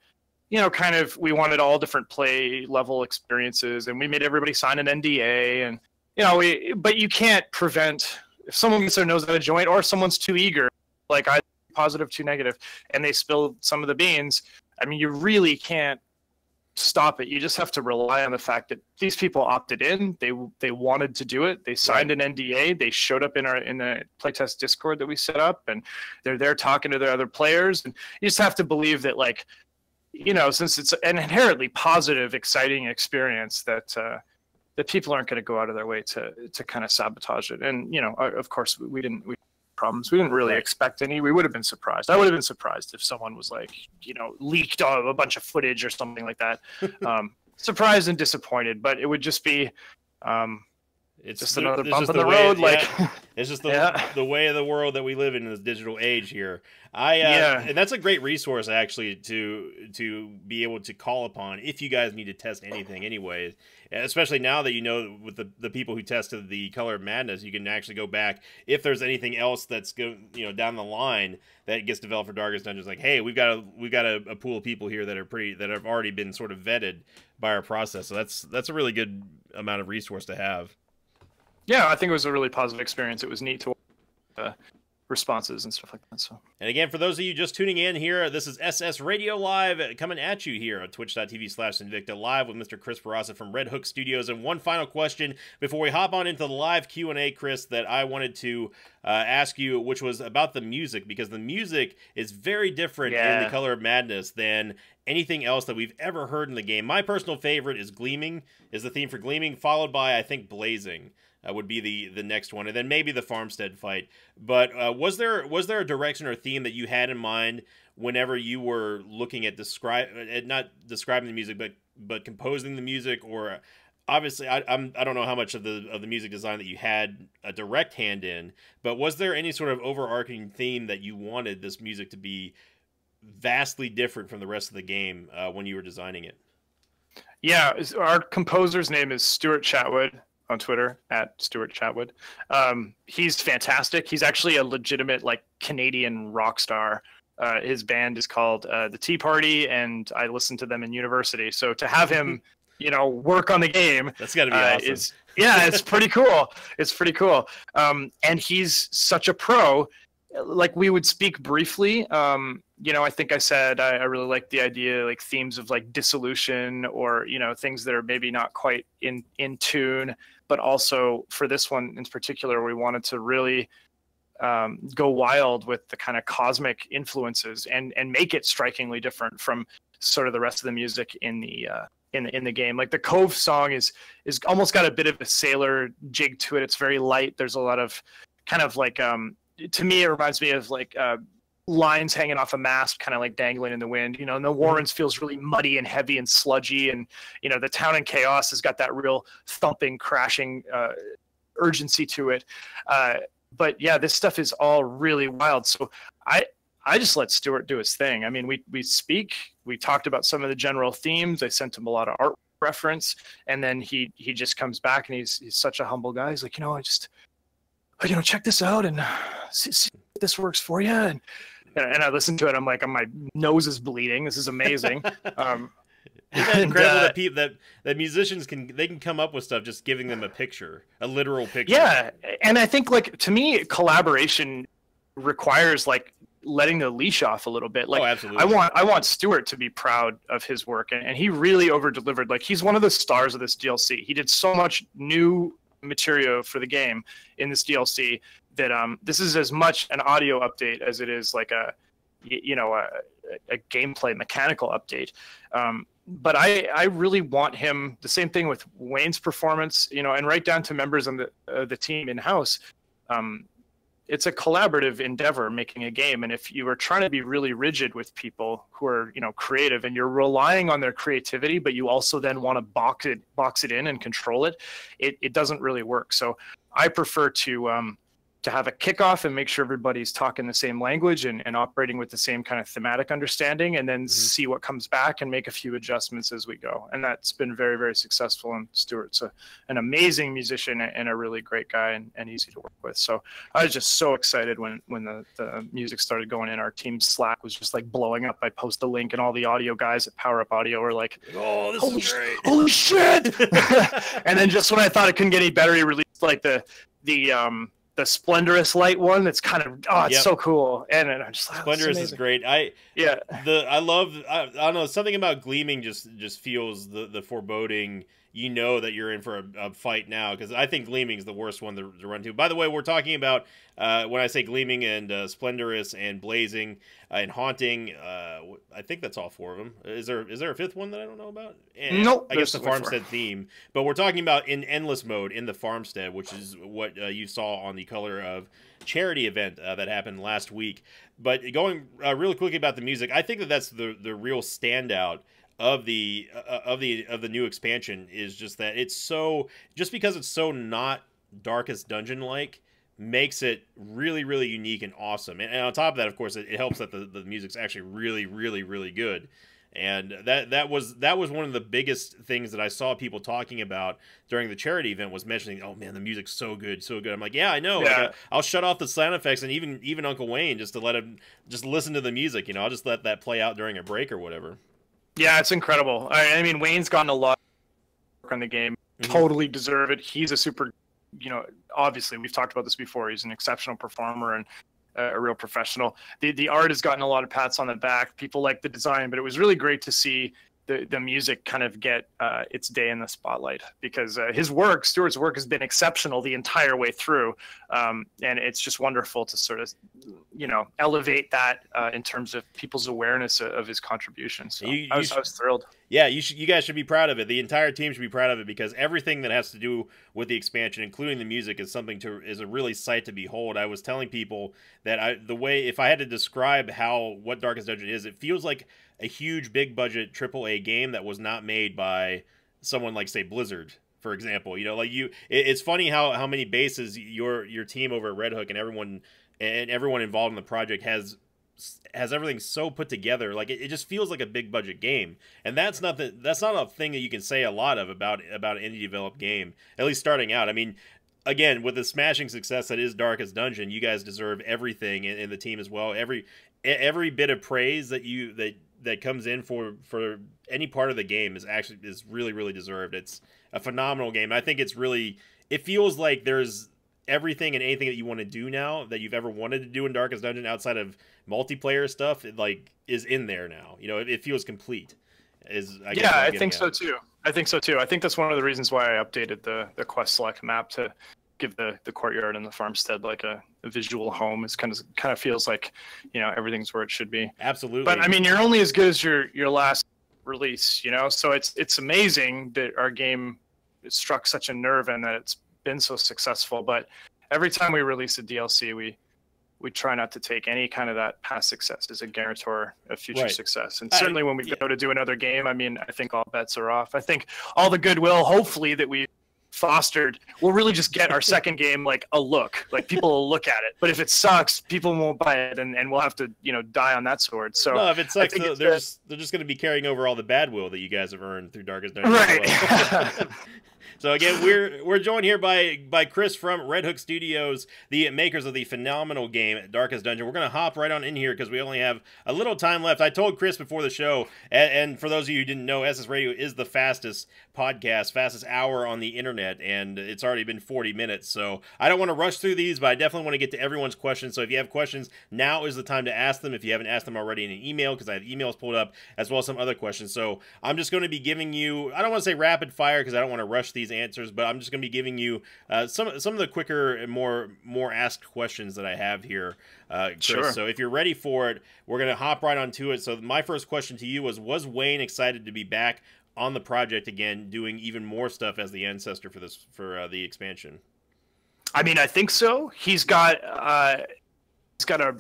you know kind of we wanted all different play level experiences and we made everybody sign an nda and you know we but you can't prevent if someone gets their nose out of joint or someone's too eager like i positive too negative and they spill some of the beans i mean you really can't stop it. You just have to rely on the fact that these people opted in. They they wanted to do it. They signed an NDA. They showed up in our in the playtest Discord that we set up, and they're there talking to their other players. And you just have to believe that, like, you know, since it's an inherently positive, exciting experience, that uh, that people aren't going to go out of their way to to kind of sabotage it. And you know, of course, we didn't we problems. We didn't really expect any. We would have been surprised. I would have been surprised if someone was like, you know, leaked a bunch of footage or something like that. um, surprised and disappointed, but it would just be, um, it's just another bump in the, the road. like yeah. it's just the yeah. the way of the world that we live in in this digital age here. I uh, yeah, and that's a great resource actually to to be able to call upon if you guys need to test anything, anyways. Especially now that you know with the the people who tested the Color of Madness, you can actually go back if there's anything else that's go you know down the line that gets developed for Darkest Dungeons. Like, hey, we've got a we've got a, a pool of people here that are pretty that have already been sort of vetted by our process. So that's that's a really good amount of resource to have yeah, I think it was a really positive experience. It was neat to uh, responses and stuff like that. So, and again, for those of you just tuning in here, this is SS Radio Live coming at you here on twitch.tv slash Sinvicta live with Mr. Chris Bourassa from Red Hook Studios. And one final question before we hop on into the live Q&A, Chris, that I wanted to uh, ask you, which was about the music, because the music is very different yeah. in The Color of Madness than anything else that we've ever heard in the game. My personal favorite is Gleaming, is the theme for Gleaming, followed by, I think, Blazing uh, would be the the next one, and then maybe the Farmstead fight. But uh, was there was there a direction or theme that you had in mind whenever you were looking at describe at not describing the music, but but composing the music, or obviously I, I'm I don't know how much of the of the music design that you had a direct hand in, but was there any sort of overarching theme that you wanted this music to be vastly different from the rest of the game uh, when you were designing it? Yeah, our composer's name is Stuart Chatwood on Twitter at Stuart Chatwood. Um, he's fantastic. He's actually a legitimate like Canadian rock star. Uh, his band is called uh, the Tea Party, and I listened to them in university. So to have him, you know, work on the game, that's got to be uh, awesome. Is, yeah, it's pretty cool. It's pretty cool. Um, and he's such a pro. Like we would speak briefly. Um, you know, I think I said I, I really like the idea, like themes of like dissolution or you know things that are maybe not quite in in tune but also for this one in particular, we wanted to really um, go wild with the kind of cosmic influences and and make it strikingly different from sort of the rest of the music in the uh, in the in the game. Like the Cove song is is almost got a bit of a sailor jig to it. It's very light. There's a lot of kind of like um to me it reminds me of like uh lines hanging off a mast kind of like dangling in the wind you know and the warrens feels really muddy and heavy and sludgy and you know the town in chaos has got that real thumping crashing uh, urgency to it. Uh, but yeah this stuff is all really wild. So i i just let stuart do his thing. I mean we we speak we talked about some of the general themes. I sent him a lot of art reference and then he he just comes back and he's he's such a humble guy. He's like you know i just you know check this out and see, see if this works for you and and I listened to it. I'm like, my nose is bleeding. This is amazing. um, Isn't that incredible uh, that people that that musicians can they can come up with stuff just giving them a picture, a literal picture. Yeah, and I think like to me, collaboration requires like letting the leash off a little bit. Like, oh, absolutely. I want I want Stuart to be proud of his work, and, and he really over delivered. Like, he's one of the stars of this DLC. He did so much new material for the game in this DLC that um, this is as much an audio update as it is like a you know a, a gameplay mechanical update. Um, but I, I really want him the same thing with Wayne's performance, you know, and right down to members on the uh, the team in house. Um, it's a collaborative endeavor making a game, and if you are trying to be really rigid with people who are you know creative and you're relying on their creativity, but you also then want to box it box it in and control it, it it doesn't really work. So I prefer to um, to have a kickoff and make sure everybody's talking the same language and, and operating with the same kind of thematic understanding and then mm-hmm. see what comes back and make a few adjustments as we go. And that's been very very successful. And stuart's a, an amazing musician and a really great guy and, and easy to work with. So i was just so excited when when the, the music started going in. Our team slack was just like blowing up. I post the link and all the audio guys at power up audio were like oh this holy, is great. holy shit! And then just when i thought it couldn't get any better he released like the the um the splendorous light one that's kind of oh it's yep. so cool. And, and i'm just like oh, splendorous is great. I yeah. the i love I, I don't know something about gleaming just just feels the the foreboding you know that you're in for a, a fight now because I think Gleaming is the worst one to, to, run to. By the way, we're talking about uh, when I say Gleaming and uh, Splendorous and Blazing uh, and Haunting. Uh, I think that's all four of them. Is there is there a fifth one that I don't know about? And nope. I guess the Farmstead four. theme. But we're talking about in endless mode in the Farmstead, which is what uh, you saw on the color of charity event uh, that happened last week. But going really quickly about the music, I think that that's the the real standout of the uh, of the of the new expansion is just that it's so just because it's so not darkest dungeon like makes it really really unique and awesome and, and on top of that of course it, it, helps that the, the music's actually really really really good and that that was that was one of the biggest things that I saw people talking about during the charity event was mentioning, oh man, the music's so good, so good. I'm like, yeah, I know. Yeah. Like, I'll shut off the sound effects and even even Uncle Wayne just to let him just listen to the music. You know, I'll just let that play out during a break or whatever. Yeah, it's incredible. I, I mean, Wayne's gotten a lot of work on the game. Mm-hmm. Totally deserve it. He's a super, you know, obviously we've talked about this before. He's an exceptional performer and a real professional. The the art has gotten a lot of pats on the back. People like the design, but it was really great to see the, the music kind of get uh, its day in the spotlight because uh, his work, Stuart's work, has been exceptional the entire way through, um, and it's just wonderful to sort of, you know, elevate that uh, in terms of people's awareness of, of his contributions. So you, I, was, should, I, was, thrilled. Yeah, you should, you guys should be proud of it. The entire team should be proud of it because everything that has to do with the expansion, including the music, is something to is a really sight to behold. I was telling people that I the way if I had to describe how what Darkest Dungeon is, it feels like a huge big budget AAA game that was not made by someone like say Blizzard for example. You know like you it, it's funny how how many bases your your team over at Red Hook and everyone and everyone involved in the project has has everything so put together. Like it, it just feels like a big budget game. And that's not the that's not a thing that you can say a lot of about about an indie developed game at least starting out. I mean again with the smashing success that is darkest dungeon you guys deserve everything in the team as well. Every every bit of praise that you that that comes in for for any part of the game is actually is really really deserved. It's a phenomenal game. I think it's really it feels like there's everything and anything that you want to do now that you've ever wanted to do in Darkest Dungeon outside of multiplayer stuff. It, like is in there now. You know, it, it feels complete. Is I yeah, I think at. so too. I think so too. I think that's one of the reasons why I updated the the quest select map to give the the courtyard and the farmstead like a, a, visual home. It's kind of kind of feels like you know everything's where it should be. Absolutely. But I mean, you're only as good as your your last release. You know, so it's it's amazing that our game struck such a nerve and that it's been so successful. But every time we release a DLC, we we try not to take any kind of that past success as a guarantor of future Right. success. And I- certainly when we go to do another game, I mean, I think all bets are off. I think all the goodwill, hopefully, that we fostered we'll really just get our second game like a look. Like people will look at it. But if it sucks, people won't buy it and, and we'll have to, you know, die on that sword. So no, if it sucks, they're, it's they're a- just, they're just going to be carrying over all the bad will that you guys have earned through Darkest Dungeon. Right. so again, we're we're joined here by by Chris from Red Hook Studios, the makers of the phenomenal game Darkest Dungeon. We're going to hop right on in here because we only have a little time left. I told Chris before the show, and, and for those of you who didn't know, SS Radio is the fastest podcast, fastest hour on the internet, and it's already been 40 minutes. So I don't want to rush through these, but I definitely want to get to everyone's questions. So if you have questions, now is the time to ask them. If you haven't asked them already in an email, because I have emails pulled up as well as some other questions. So I'm just going to be giving you, I don't want to say rapid fire because I don't want to rush these answers, but I'm just going to be giving you uh, some some of the quicker and more more asked questions that I have here, uh, Chris. Sure. So if you're ready for it, we're going to hop right onto it. So my first question to you was: Was Wayne excited to be back on the project again, doing even more stuff as the ancestor for this for uh, the expansion? I mean, I think so. He's got uh, he's got a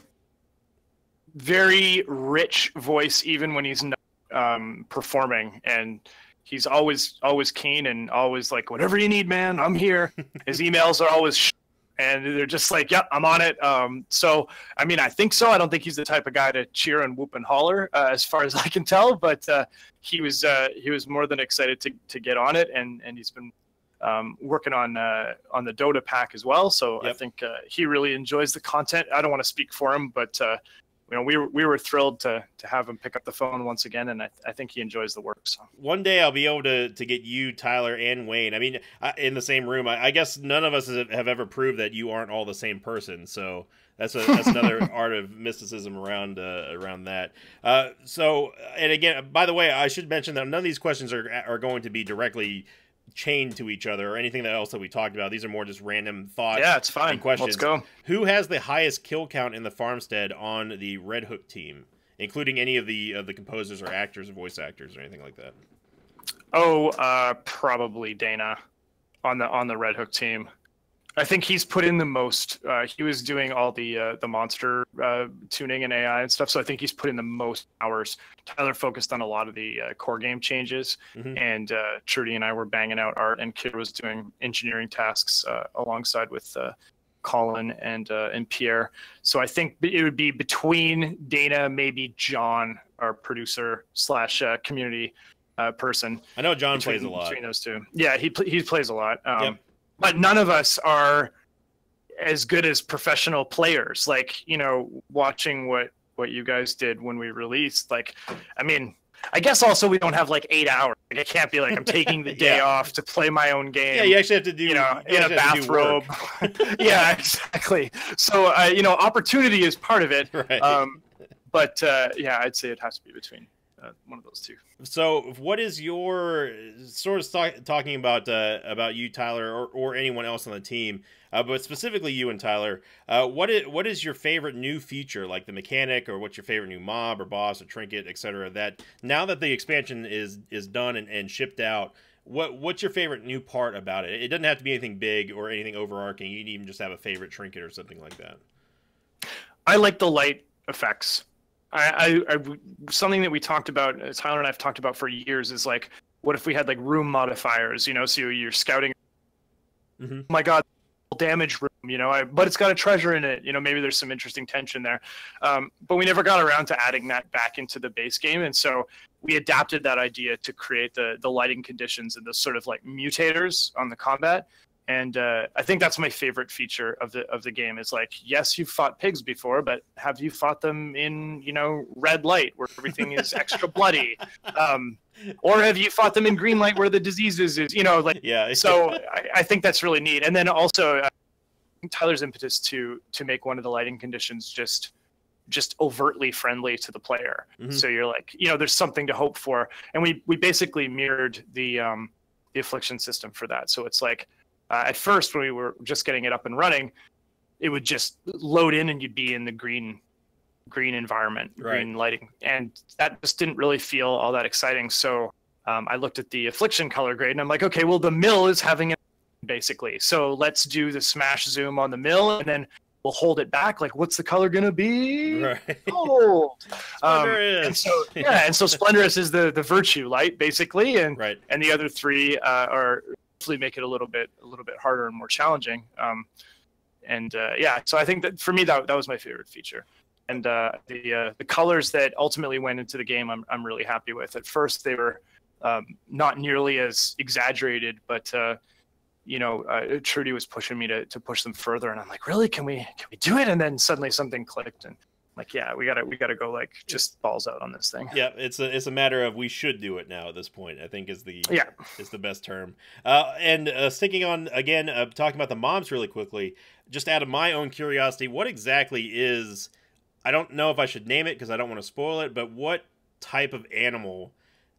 very rich voice, even when he's not um, performing, and he's always always keen and always like, whatever you need, man, I'm here. His emails are always. Sh- and they're just like, "Yep, I'm on it." Um, so, I mean, I think so. I don't think he's the type of guy to cheer and whoop and holler, uh, as far as I can tell. But uh, he was uh, he was more than excited to, to get on it, and and he's been um, working on uh, on the Dota pack as well. So I think uh, he really enjoys the content. I don't want to speak for him, but uh, you know we were we were thrilled to to have him pick up the phone once again, and I, I think he enjoys the work. So One day I'll be able to to get you, Tyler, and Wayne. I mean, I- in the same room. I, I guess none of us have ever proved that you aren't all the same person. So that's a that's another art of mysticism around uh, around that. Uh, so, and again, by the way, I should mention that none of these questions are are going to be directly chained to each other or anything that else that we talked about. These are more just random thoughts. yeah, it's fine. and questions. Let's go. Who has the highest kill count in the farmstead on the Red Hook team, including any of the of the composers or actors, or voice actors, or anything like that? Oh, uh, probably Dana on the on the Red Hook team. I think he's put in the most. Uh, he was doing all the uh, the monster uh, tuning and AI and stuff, so I think he's put in the most hours. Tyler focused on a lot of the uh, core game changes, Mhm. and uh, Trudi and I were banging out art, and Kid was doing engineering tasks uh, alongside with uh, Colin and uh, and Pierre. So I think it would be between Dana, maybe John, our producer slash uh, community uh, person. I know John between, plays a lot. between those two. Yeah, he pl- he plays a lot. Um, Yep. But none of us are as good as professional players. Like you know, watching what what you guys did when we released. Like, I mean. I guess also we don't have like eight hours. Like, it can't be like I'm taking the day Yeah. off to play my own game Yeah, you actually have to do you know, you in a actually have to do work. bathrobe. yeah, exactly. So, uh, you know, opportunity is part of it. Right. Um, but uh, yeah, I'd say it has to be between uh, one of those two. So, what is your sort of talk, talking about uh, about you, Tyler, or, or anyone else on the team, uh, but specifically you and Tyler? Uh, what is what is your favorite new feature, like the mechanic, or what's your favorite new mob or boss or trinket, etc. That now that the expansion is is done and, and shipped out, what what's your favorite new part about it? It doesn't have to be anything big or anything overarching. You can even just have a favorite trinket or something like that. I like the light effects. I, I, I something that we talked about, uh, Tyler and I have talked about for years, is like, what if we had like room modifiers? You know, so you're scouting. Mhm. Oh my God, damage room. You know, I, but it's got a treasure in it. You know, maybe there's some interesting tension there. Um, but we never got around to adding that back into the base game, and so we adapted that idea to create the the lighting conditions and the sort of like mutators on the combat and uh, I think that's my favorite feature of the of the game. Is like, yes, you've fought pigs before, but have you fought them in you know red light where everything is extra bloody, um, or have you fought them in green light where the diseases is you know like Yeah. so I, I think that's really neat. And then also uh, Tyler's impetus to to make one of the lighting conditions just just overtly friendly to the player. Mhm. So you're like, you know, there's something to hope for. And we we basically mirrored the um the affliction system for that. So it's like uh, at first when we were just getting it up and running, it would just load in and you'd be in the green green environment, Right. green lighting, and that just didn't really feel all that exciting. So um, I looked at the affliction color grade, and I'm like, okay, well the mill is having it basically, so let's do the smash zoom on the mill, and then we'll hold it back. Like, what's the color gonna be? Right. Gold. Um, and so yeah, and so splendorous is the the virtue light basically, and Right. and the other three uh, are hopefully make it a little bit a little bit harder and more challenging. Um, and uh, yeah, so I think that for me that that was my favorite feature. And uh, the uh, the colors that ultimately went into the game, I'm I'm really happy with. At first, they were um, not nearly as exaggerated, but uh, you know, uh, Trudi was pushing me to to push them further, and I'm like, really, can we can we do it? And then suddenly something clicked, and like, yeah, we gotta we gotta go like just balls out on this thing. Yeah, it's a it's a matter of we should do it now at this point. I think is the Yeah. is the best term. Uh, and uh, sticking on again, uh, talking about the moms really quickly, just out of my own curiosity, what exactly is? I don't know if I should name it because I don't want to spoil it, but what type of animal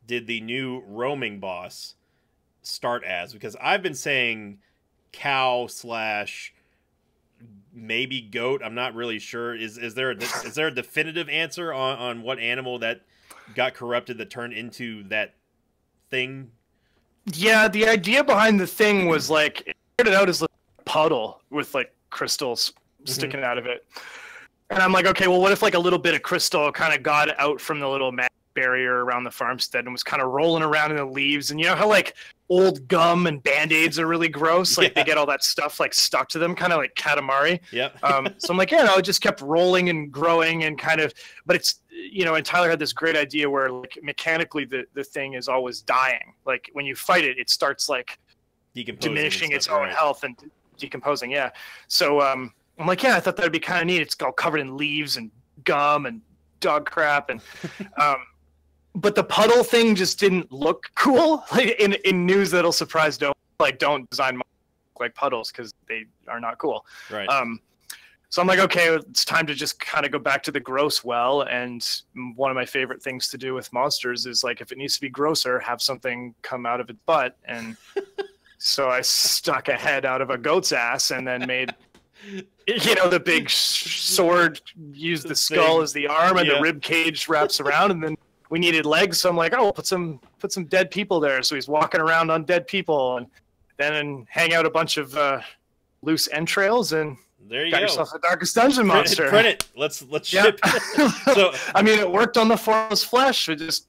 did the new roaming boss start as? Because I've been saying cow slash maybe goat. I'm not really sure. Is is there a, is there a definitive answer on, on what animal that got corrupted that turned into that thing? Yeah, the idea behind the thing was like it started out as a puddle with like crystals mm-hmm. sticking out of it. And I'm like, okay, well, what if like a little bit of crystal kind of got out from the little mat barrier around the farmstead and was kind of rolling around in the leaves? And you know how like old gum and band aids are really gross? Like Yeah. they get all that stuff like stuck to them, kind of like Katamari. Yep. Um, so I'm like, yeah, no, it just kept rolling and growing and kind of, but it's, you know, and Tyler had this great idea where like mechanically the, the thing is always dying. Like when you fight it, it starts like diminishing its own right. health and decomposing. Yeah. So um, I'm like, yeah, I thought that'd be kind of neat. It's all covered in leaves and gum and dog crap and um, but the puddle thing just didn't look cool. Like in in news that'll surprise don't like don't design like puddles because they are not cool. Right. Um, so I'm like, okay, it's time to just kind of go back to the gross well. And one of my favorite things to do with monsters is like, if it needs to be grosser, have something come out of its butt. And so I stuck a head out of a goat's ass and then made, you know, the big sword, used the skull thing. as the arm, and Yeah. the rib cage wraps around, and then we needed legs. So I'm like, oh, put some put some dead people there. So he's walking around on dead people, and then hang out a bunch of uh, loose entrails and There you got go. yourself a darkest dungeon Print- monster. Print it. Let's let's Yeah. ship. so I mean, it worked on the formless flesh. We just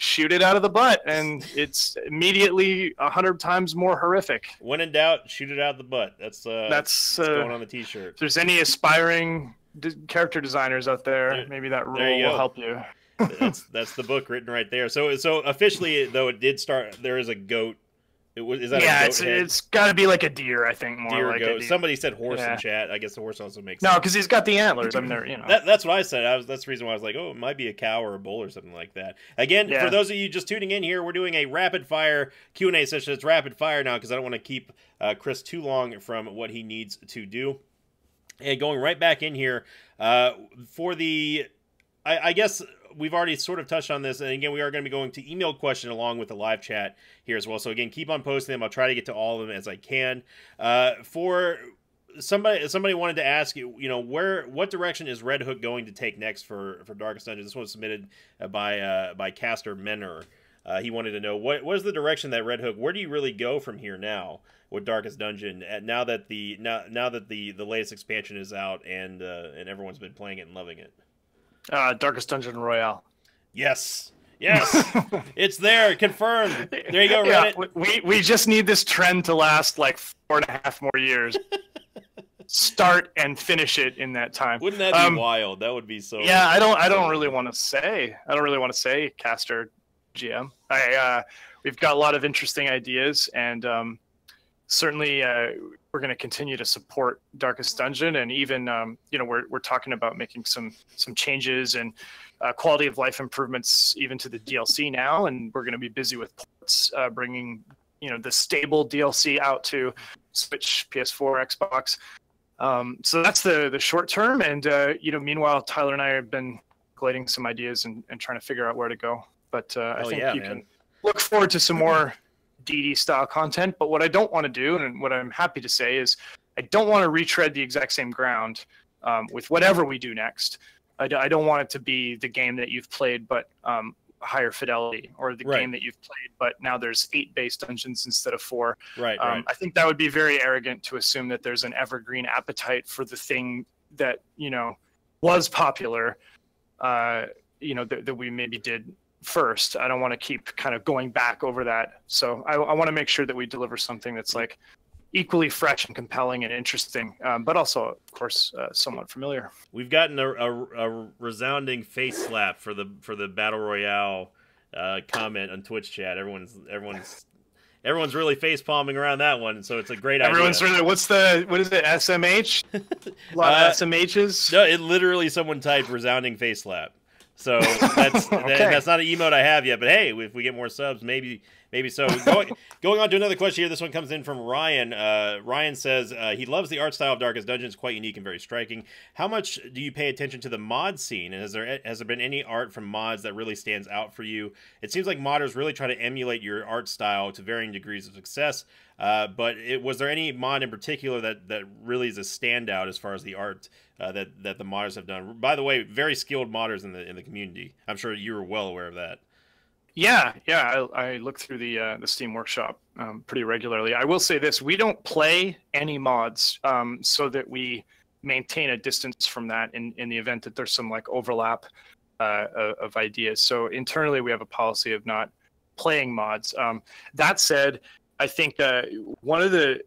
shoot it out of the butt, and it's immediately a hundred times more horrific. when in doubt, shoot it out the butt. That's uh, That's that's uh, going on the t-shirt. if there's any aspiring character designers out there, There- maybe that rule will go. help you. That's that's the book written right there. So so officially though it did start. There is a goat. It was is that yeah, a goat it's head? it's got to be like a deer, I think, more deer like a goat. deer. Somebody said horse Yeah. in chat. I guess the horse also makes No, because he's got the antlers. I'm there, you know. That, that's what I said. I was, that's the reason why I was like, oh, it might be a cow or a bull or something like that. Again, Yeah. for those of you just tuning in here, we're doing a rapid fire Q and A session. It's rapid fire now because I don't want to keep uh, Chris too long from what he needs to do. And going right back in here uh, for the, I, I guess we've already sort of touched on this, and again, we are going to be going to email question along with the live chat here as well. So again, keep on posting them. I'll try to get to all of them as I can. Uh, for somebody somebody wanted to ask you you know where what direction is red hook going to take next for for darkest dungeon this one was submitted uh, by uh by caster menor uh, he wanted to know what what is the direction that red hook where do you really go from here now with darkest dungeon at, now that the now now that the the latest expansion is out and uh, and everyone's been playing it and loving it uh, Darkest Dungeon Royale. yes yes it's there confirmed there you go Reddit. Yeah, we we just need this trend to last like four and a half more years. Start and finish it in that time. wouldn't that be Um, wild that would be so Yeah, I don't. I don't really want to say. I don't really want to say caster GM. I uh, we've got a lot of interesting ideas, and um, certainly uh, we're going to continue to support Darkest Dungeon, and even um, you know we're we're talking about making some some changes and uh, quality of life improvements even to the DLC now, and we're going to be busy with ports, uh, bringing you know the stable DLC out to Switch, PS4, Xbox. Um, so that's the the short term, and uh, you know, meanwhile, Tyler and I have been collating some ideas and, and trying to figure out where to go. But uh, I think yeah, you man. can look forward to some more DD style content. But what I don't want to do, and what I'm happy to say, is I don't want to retread the exact same ground um, with whatever we do next. I, d- I don't want it to be the game that you've played, but um, higher fidelity, or the Right. game that you've played, but now there's eight base dungeons instead of four. Right, Um, right. I think that would be very arrogant to assume that there's an evergreen appetite for the thing that you know was popular. Uh, you know that, that we maybe did first. I don't want to keep kind of going back over that. So I, I want to make sure that we deliver something that's like equally fresh and compelling and interesting, um, but also, of course, uh, somewhat familiar. We've gotten a, a, a resounding face slap for the for the battle royale uh, comment on Twitch chat. Everyone's everyone's everyone's really face palming around that one, so it's a great Everyone's idea. really what's the what is it SMH? A lot Uh, of SMHs. No, it literally someone typed resounding face slap. So that's that- that's not an emote I have yet, but hey, if we get more subs, maybe maybe so. Going, going on to another question here. This one comes in from Ryan. Uh, Ryan says uh, he loves the art style of Darkest Dungeons, quite unique and very striking. How much do you pay attention to the mod scene? And has there has there been any art from mods that really stands out for you? It seems like modders really try to emulate your art style to varying degrees of success. Uh, but it, was there any mod in particular that, that really is a standout as far as the art uh, that that the modders have done? By the way, very skilled modders in the in the community. I'm sure you were well aware of that. Yeah, yeah. I, I look through the uh, the Steam Workshop um, pretty regularly. I will say this: we don't play any mods, um, so that we maintain a distance from that in in the event that there's some like overlap uh, of of ideas. So internally, we have a policy of not playing mods. Um, that said, I think uh, one of the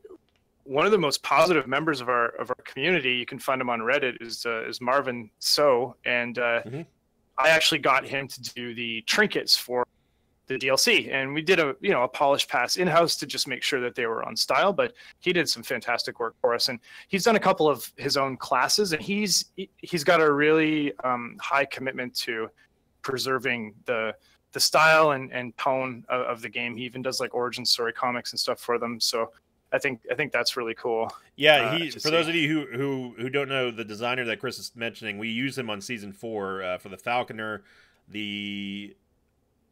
one of the most positive members of our of our community, you can find him on Reddit, is uh, is Marvin So, and uh, I actually got him to do the trinkets for the DLC, and we did a you know a polished pass in house to just make sure that they were on style. But he did some fantastic work for us, and he's done a couple of his own classes, and he's he- he's got a really um, high commitment to preserving the the style and, and tone of, of the game. He even does like origin story comics and stuff for them. So I think I think that's really cool. Yeah, uh, he to for those of you who, who who don't know the designer that Chris is mentioning, we use him on season four uh, for the Falconer, the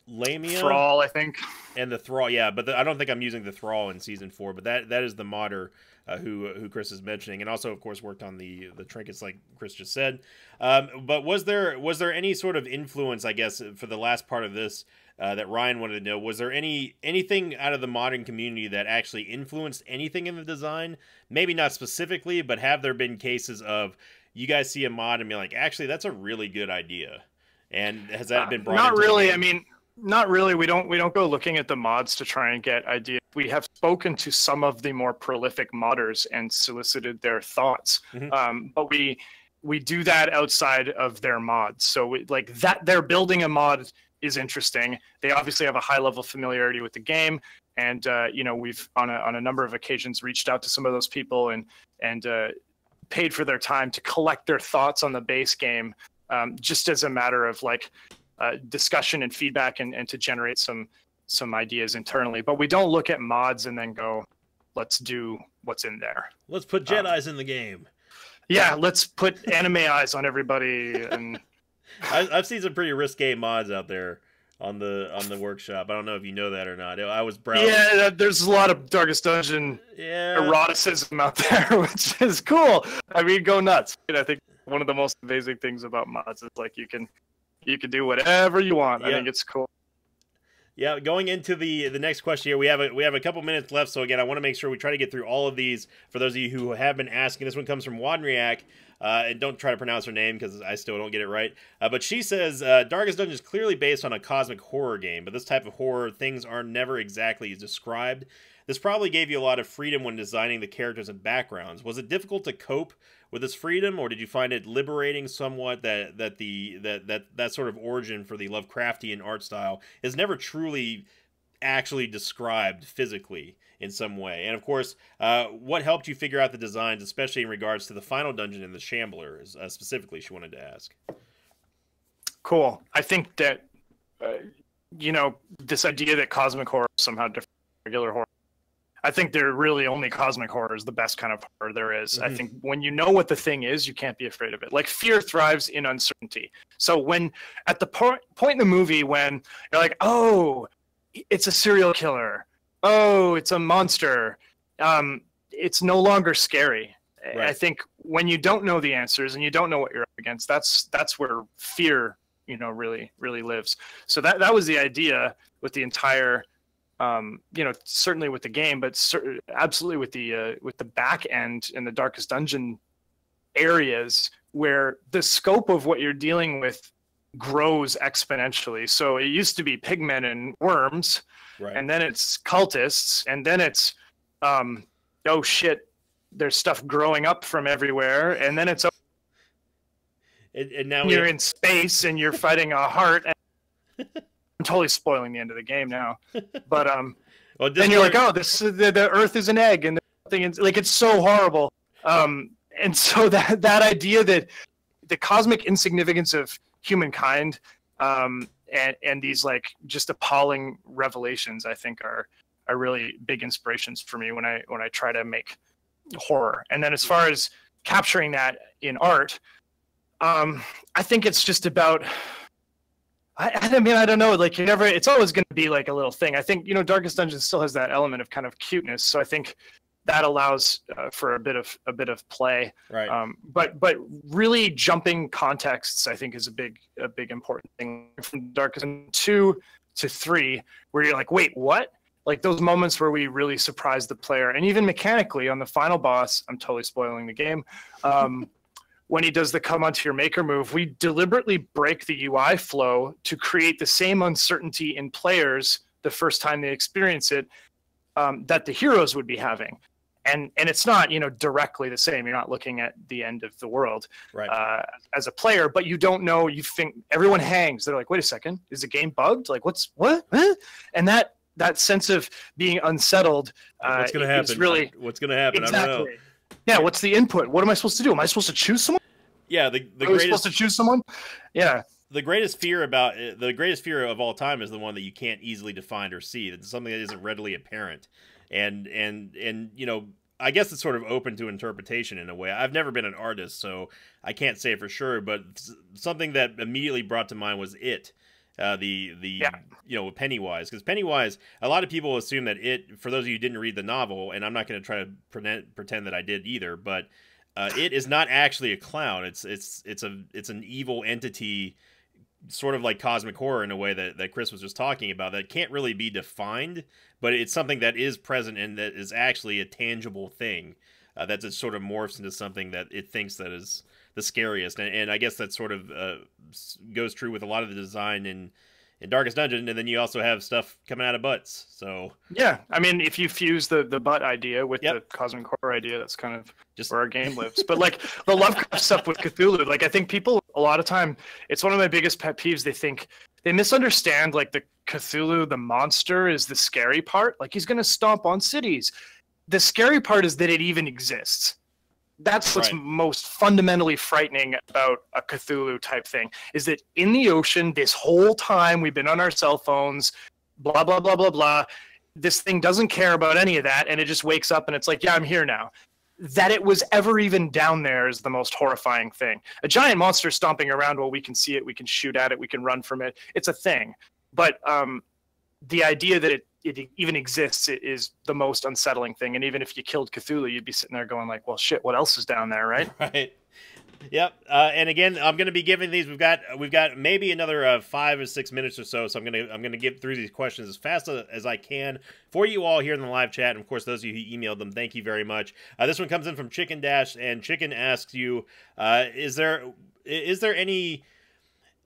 Lamia, Thrall, I think, and the Thrall. Yeah, but the, I don't think I'm using the Thrall in season four. But that that is the modder uh, who who Chris is mentioning, and also of course worked on the the trinkets like Chris just said. Um, but was there was there any sort of influence, I guess, for the last part of this? Uh, that Ryan wanted to know was there any anything out of the modern community that actually influenced anything in the design? Maybe not specifically, but have there been cases of you guys see a mod and be like, actually, that's a really good idea, and has that been brought? not into the really i mean not really. We don't we don't go looking at the mods to try and get ideas. We have spoken to some of the more prolific modders and solicited their thoughts. Mhm. um, but we we do that outside of their mods. So we, like that they're building a mod is interesting. They obviously have a high level of familiarity with the game. And uh, you know we've on a, on a number of occasions reached out to some of those people and and uh, paid for their time to collect their thoughts on the base game um, just as a matter of like uh, discussion and feedback and, and to generate some some ideas internally but we don't look at mods and then go let's do what's in there Let's put Jedi's in the game. yeah let's put anime eyes on everybody and I, I've seen some pretty risque mods out there on the on the workshop. I don't know if you know that or not. I was browsing. yeah there's a lot of darkest dungeon Yeah. eroticism out there which is cool i mean go nuts and i think one of the most amazing things about mods is like you can you can do whatever you want i think it's cool Yeah, going into the the next question here, we have a we have a couple minutes left. So again, I want to make sure we try to get through all of these for those of you who have been asking. This one comes from Wadriak, uh, and don't try to pronounce her name because I still don't get it right. Uh, but she says uh, Darkest Dungeon is clearly based on a cosmic horror game, but this type of horror things are never exactly described. This probably gave you a lot of freedom when designing the characters and backgrounds. Was it difficult to cope with this freedom, or did you find it liberating somewhat that that the that that that sort of origin for the Lovecraftian art style is never truly actually described physically in some way? And of course, uh, what helped you figure out the designs, especially in regards to the final dungeon and the Shambler, uh, specifically? She wanted to ask. Cool. I think that uh, you know this idea that cosmic horror is somehow different regular horror. I think there really only cosmic horror is the best kind of horror there is. I Mhm. think when you know what the thing is, you can't be afraid of it. Like fear thrives in uncertainty. So when at the point point in the movie when you're like, oh, it's a serial killer, oh, it's a monster, um, it's no longer scary. I think when you don't know the answers and you don't know what you're up against, that's that's where fear, you know, really really lives. So that that was the idea with the entire, um, you know, certainly with the game, but cer- absolutely with the uh, with the back end and the darkest dungeon areas where the scope of what you're dealing with grows exponentially. So it used to be pigmen and worms, Right. and then it's cultists, and then it's um, oh shit, there's stuff growing up from everywhere, and then it's and, and now you're in space and you're fighting a heart. And I'm totally spoiling the end of the game now, but um, well, then you're like, oh, this the, the Earth is an egg, and thing is like it's so horrible. Um, and so that that idea that the cosmic insignificance of humankind, um, and and these like just appalling revelations, I think are are really big inspirations for me when I when I try to make horror. And then as far as capturing that in art, um, I think it's just about. I, I mean, I don't know. Like, you never. It's always going to be like a little thing. I think you know, Darkest Dungeon still has that element of kind of cuteness. So I think that allows uh, for a bit of a bit of play. Right. Um, but but really jumping contexts, I think, is a big a big important thing from Darkest Dungeon two to three, where you're like, wait, what? Like those moments where we really surprise the player, and even mechanically on the final boss. I'm totally spoiling the game. Um, when he does the come unto your maker move, we deliberately break the UI flow to create the same uncertainty in players the first time they experience it um, that the heroes would be having. And and it's not you know directly the same. You're not looking at the end of the world Right. uh, as a player, but you don't know. You think everyone hangs. They're like, wait a second, is the game bugged? Like, what's what? Huh? And that that sense of being unsettled. Uh, What's going to happen? Really, What's going to happen? I don't know. Yeah. What's the input? What am I supposed to do? Am I supposed to choose someone? Yeah, the the Are we greatest supposed to choose someone? Yeah. the greatest fear about the greatest fear of all time is the one that you can't easily define or see. It's something that isn't readily apparent, and and and you know, I guess it's sort of open to interpretation in a way. I've never been an artist, so I can't say for sure. But something that immediately brought to mind was it. Uh, the the you know Pennywise because Pennywise a lot of people assume that it for those of you who didn't read the novel and I'm not going to try to pretend pretend that I did either but uh, it is not actually a clown. It's it's it's a it's an evil entity sort of like cosmic horror in a way that, that Chris was just talking about that can't really be defined, but it's something that is present and that is actually a tangible thing uh, that just sort of morphs into something that it thinks that is the scariest. And, and I guess that sort of uh, goes true with a lot of the design in, in Darkest Dungeon. And then you also have stuff coming out of butts. So Yeah, I mean, if you fuse the the butt idea with the cosmic horror idea, that's kind of just where our game lives. But like the Lovecraft stuff with Cthulhu, like I think people a lot of time, it's one of my biggest pet peeves. They think they misunderstand like the Cthulhu, the monster, is the scary part. Like he's gonna stomp on cities. The scary part is that it even exists. That's what's Right. most fundamentally frightening about a Cthulhu type thing is that in the ocean, this whole time we've been on our cell phones, blah blah blah blah blah. This thing doesn't care about any of that, and it just wakes up and it's like, yeah, I'm here now. That it was ever even down there is the most horrifying thing. A giant monster stomping around, well, we can see it, we can shoot at it, we can run from it. It's a thing, but um, the idea that it it even exists it is the most unsettling thing. And even if you killed Cthulhu, you'd be sitting there going like, well, shit, what else is down there, right? Right. Yep. Uh, and again, I'm going to be giving these. We've got we've got maybe another uh, five or six minutes or so. So I'm gonna I'm gonna get through these questions as fast as, I can for you all here in the live chat. And of course, those of you who emailed them, thank you very much. Uh, this one comes in from Chicken Dash, and Chicken asks you, uh, is there is there any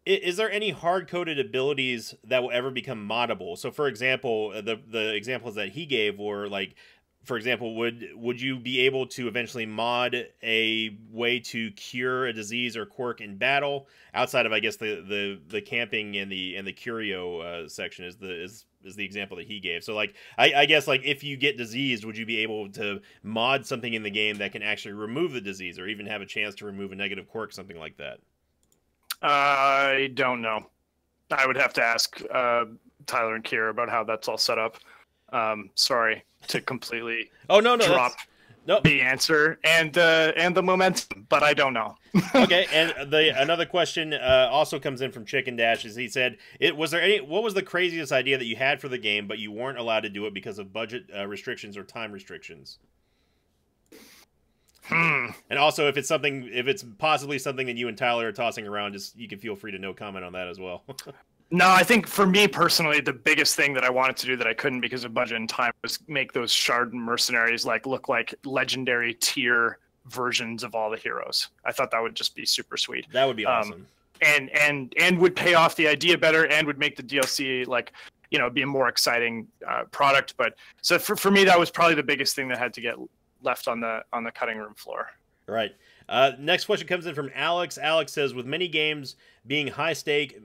is there any hard coded abilities that will ever become moddable? So, for example, uh, the the examples that he gave were like, for example, would would you be able to eventually mod a way to cure a disease or quirk in battle outside of, I guess, the the the camping and the and the curio uh, section is the is is the example that he gave. So, like, I, I guess like if you get diseased, would you be able to mod something in the game that can actually remove the disease or even have a chance to remove a negative quirk, something like that? I don't know. I would have to ask uh, Tyler and Kira about how that's all set up. Um, sorry to completely oh no no drop nope. the answer and uh, and the momentum, but I don't know. okay, and the another question uh, also comes in from Chicken Dash. Is he said, "It was there any? What was the craziest idea that you had for the game, but you weren't allowed to do it because of budget uh, restrictions or time restrictions?" Hmm. And also, if it's something, if it's possibly something that you and Tyler are tossing around, just you can feel free to no comment on that as well. No, I think for me personally, the biggest thing that I wanted to do that I couldn't because of budget and time was make those shard mercenaries like look like legendary tier versions of all the heroes. I thought that would just be super sweet. that would be Um, awesome. and and and would pay off the idea better and would make the DLC like you know be a more exciting uh, product. But so for for me, that was probably the biggest thing that had to get left on the on the cutting room floor. Right. Uh, next question comes in from Alex. Alex says, with many games being high stake,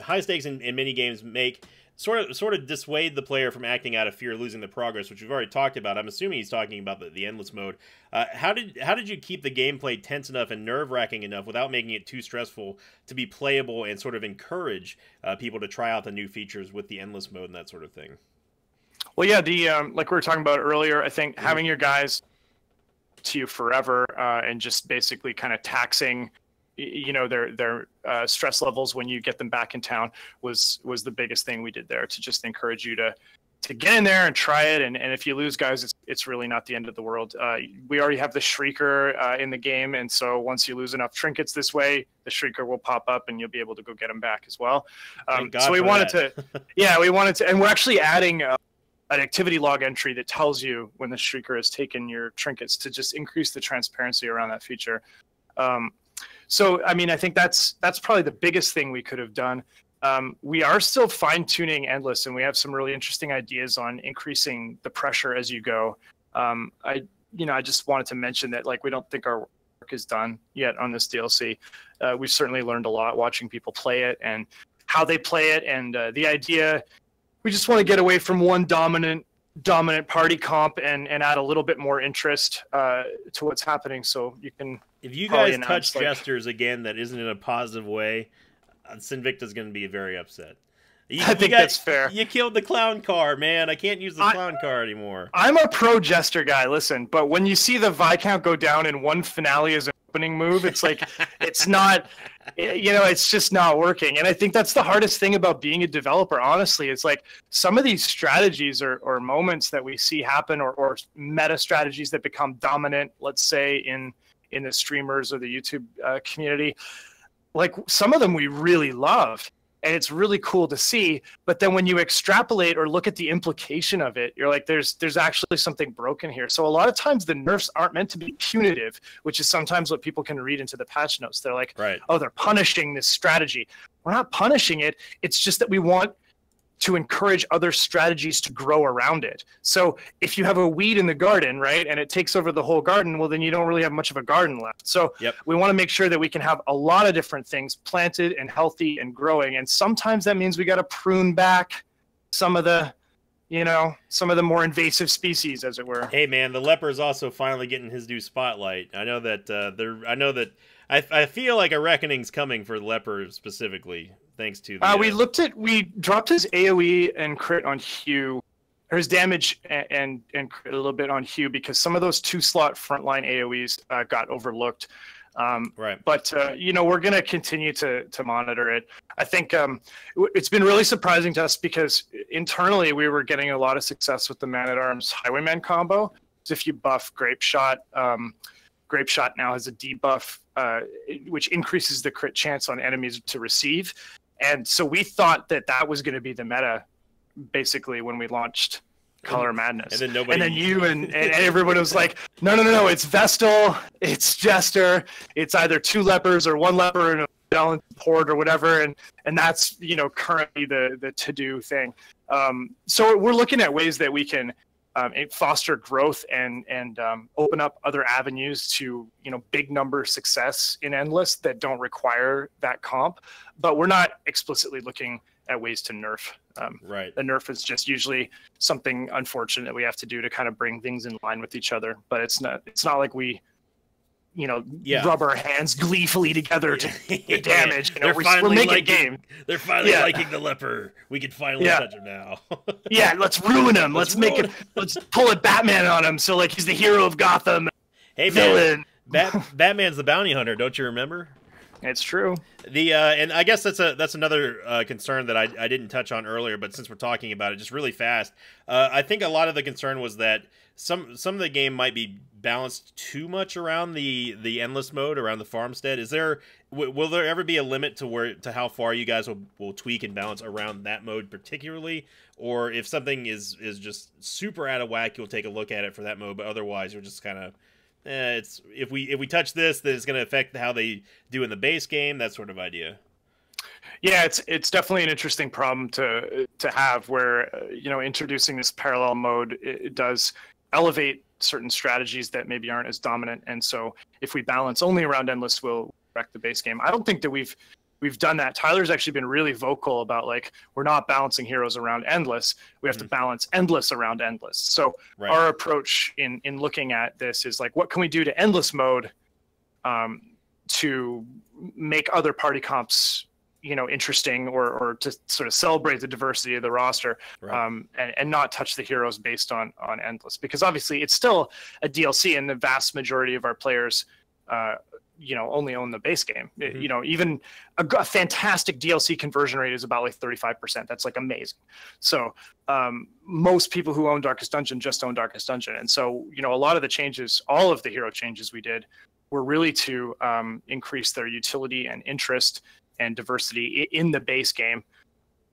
high stakes in, in many games make sort of sort of dissuade the player from acting out of fear of losing the progress, which we've already talked about. I'm assuming he's talking about the, the endless mode. Uh, how did how did you keep the gameplay tense enough and nerve wracking enough without making it too stressful to be playable and sort of encourage uh, people to try out the new features with the endless mode and that sort of thing? Well, yeah, the um, like we were talking about earlier. I think having your guys to you forever uh, and just basically kind of taxing, you know, their their uh, stress levels when you get them back in town was was the biggest thing we did there to just encourage you to to get in there and try it. And, and if you lose guys, it's it's really not the end of the world. Uh, we already have the Shrieker uh, in the game, and so once you lose enough trinkets this way, the Shrieker will pop up, and you'll be able to go get them back as well. Um, so we wanted that. to, yeah, we wanted to, and we're actually adding. An activity log entry that tells you when the shrieker has taken your trinkets to just increase the transparency around that feature. Um, so, I mean, I think that's that's probably the biggest thing we could have done. Um, we are still fine tuning endless, and we have some really interesting ideas on increasing the pressure as you go. Um, I, you know, I just wanted to mention that like we don't think our work is done yet on this DLC. Uh, we've certainly learned a lot watching people play it and how they play it, and uh, the idea we just want to get away from one dominant dominant party comp and and add a little bit more interest uh, to what's happening so you can If you guys touch like- gestures again that isn't in a positive way, uh, Sinvicta's going to be very upset. You, I you think that's fair. You killed the clown car, man. I can't use the I- clown car anymore. i'm a pro jester guy listen but when you see the viscount go down in one finale as opening move it's like it's not you know it's just not working. And i think that's the hardest thing about being a developer honestly it's like some of these strategies or, or moments that we see happen or, or meta strategies that become dominant let's say in in the streamers or the youtube uh, community like some of them we really love and it's really cool to see but then when you extrapolate or look at the implication of it you're like there's there's actually something broken here. So a lot of times the nerfs aren't meant to be punitive which is sometimes what people can read into the patch notes. They're like Right. oh they're punishing this strategy. We're not punishing it. It's just that we want to encourage other strategies to grow around it. So if you have a weed in the garden, right, and it takes over the whole garden, well, then you don't really have much of a garden left. So Yep. we want to make sure that we can have a lot of different things planted and healthy and growing. And sometimes that means we got to prune back some of the, you know, some of the more invasive species, as it were. Hey, man, the leper is also finally getting his due spotlight. I know that uh, there. I know that. I, I feel like a reckoning's coming for leper specifically, thanks to the. Uh, we looked at we dropped his AOE and crit on Hew, or his damage and and, and crit a little bit on Hew because some of those two slot frontline AOE's uh, got overlooked. Um, right. but uh, you know we're going to continue to to monitor it. I think um, it's been really surprising to us because internally we were getting a lot of success with the Man at Arms Highwayman combo. If you buff Grape Shot, um, Grape Shot now has a debuff, uh, which increases the crit chance on enemies to receive. And so we thought that that was going to be the meta, basically, when we launched Color Madness. and then nobody- And then you and, and everyone was like, no, no, no, no, it's Vestal, it's Jester, it's either two lepers or one leper and a balanced port or whatever. And and that's you know currently the the to do thing. Um, so we're looking at ways that we can um, it foster growth and and um, open up other avenues to you know big number success in endless that don't require that comp but we're not explicitly looking at ways to nerf um, Right. the nerf is just usually something unfortunate that we have to do to kind of bring things in line with each other but it's not it's not like we you know Yeah. rub our hands gleefully together to get damage you know, They're we're, we're finally making a liking- game They're finally Yeah. liking the leper. We can finally Yeah. touch him now. yeah let's ruin him let's, Let's make it let's pull a batman on him so like he's the hero of gotham hey, man. villain Bat- Batman's the bounty hunter. Don't you remember? It's true. The uh, and I guess that's a that's another uh, concern that I, I didn't touch on earlier, but since we're talking about it, just really fast, uh, I think a lot of the concern was that some some of the game might be balanced too much around the the endless mode around the farmstead. Is there w- will there ever be a limit to where to how far you guys will, will tweak and balance around that mode particularly, or if something is is just super out of whack, you'll take a look at it for that mode, but otherwise you're just kind of eh, it's if we if we touch this, then it's going to affect how they do in the base game. That sort of idea. Yeah, it's it's definitely an interesting problem to to have where uh, you know introducing this parallel mode it, it does elevate certain strategies that maybe aren't as dominant, and so if we balance only around endless, we'll wreck the base game. I don't think that we've we've done that. Tyler's actually been really vocal about like we're not balancing heroes around endless. We have mm-hmm. to balance endless around endless. So right. our approach in in looking at this is like what can we do to endless mode um, to make other party comps you know interesting or or to sort of celebrate the diversity of the roster right. um, and, and not touch the heroes based on on endless because obviously it's still a DLC and the vast majority of our players uh, you know only own the base game. Mm-hmm. you know even a, a, fantastic dlc conversion rate is about like 35% that's like amazing. So um, most people who own darkest dungeon just own darkest dungeon. And so you know a lot of the changes all of the hero changes we did were really to um, increase their utility and interest and diversity in the base game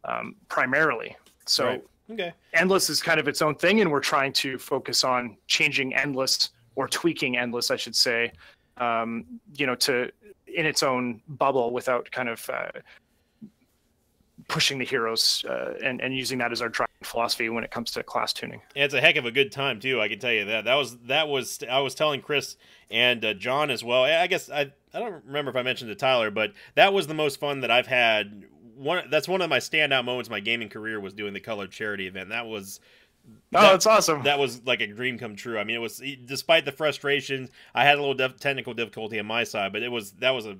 um, primarily. So right. okay. Endless is kind of its own thing and we're trying to focus on changing endless or tweaking endless i should say um, you know, to in its own bubble without kind of uh, pushing the heroes uh, and and using that as our driving philosophy when it comes to class tuning. Yeah, it's a heck of a good time too. I can tell you that. That was that was I was telling Chris and uh, John as well. I guess I I don't remember if I mentioned to Tyler, but that was the most fun that I've had. One that's one of my standout moments my gaming career was doing the colored charity event. That was Oh, that, that's awesome. That was like a dream come true. I mean, it was despite the frustrations, I had a little def- technical difficulty on my side, but it was that was a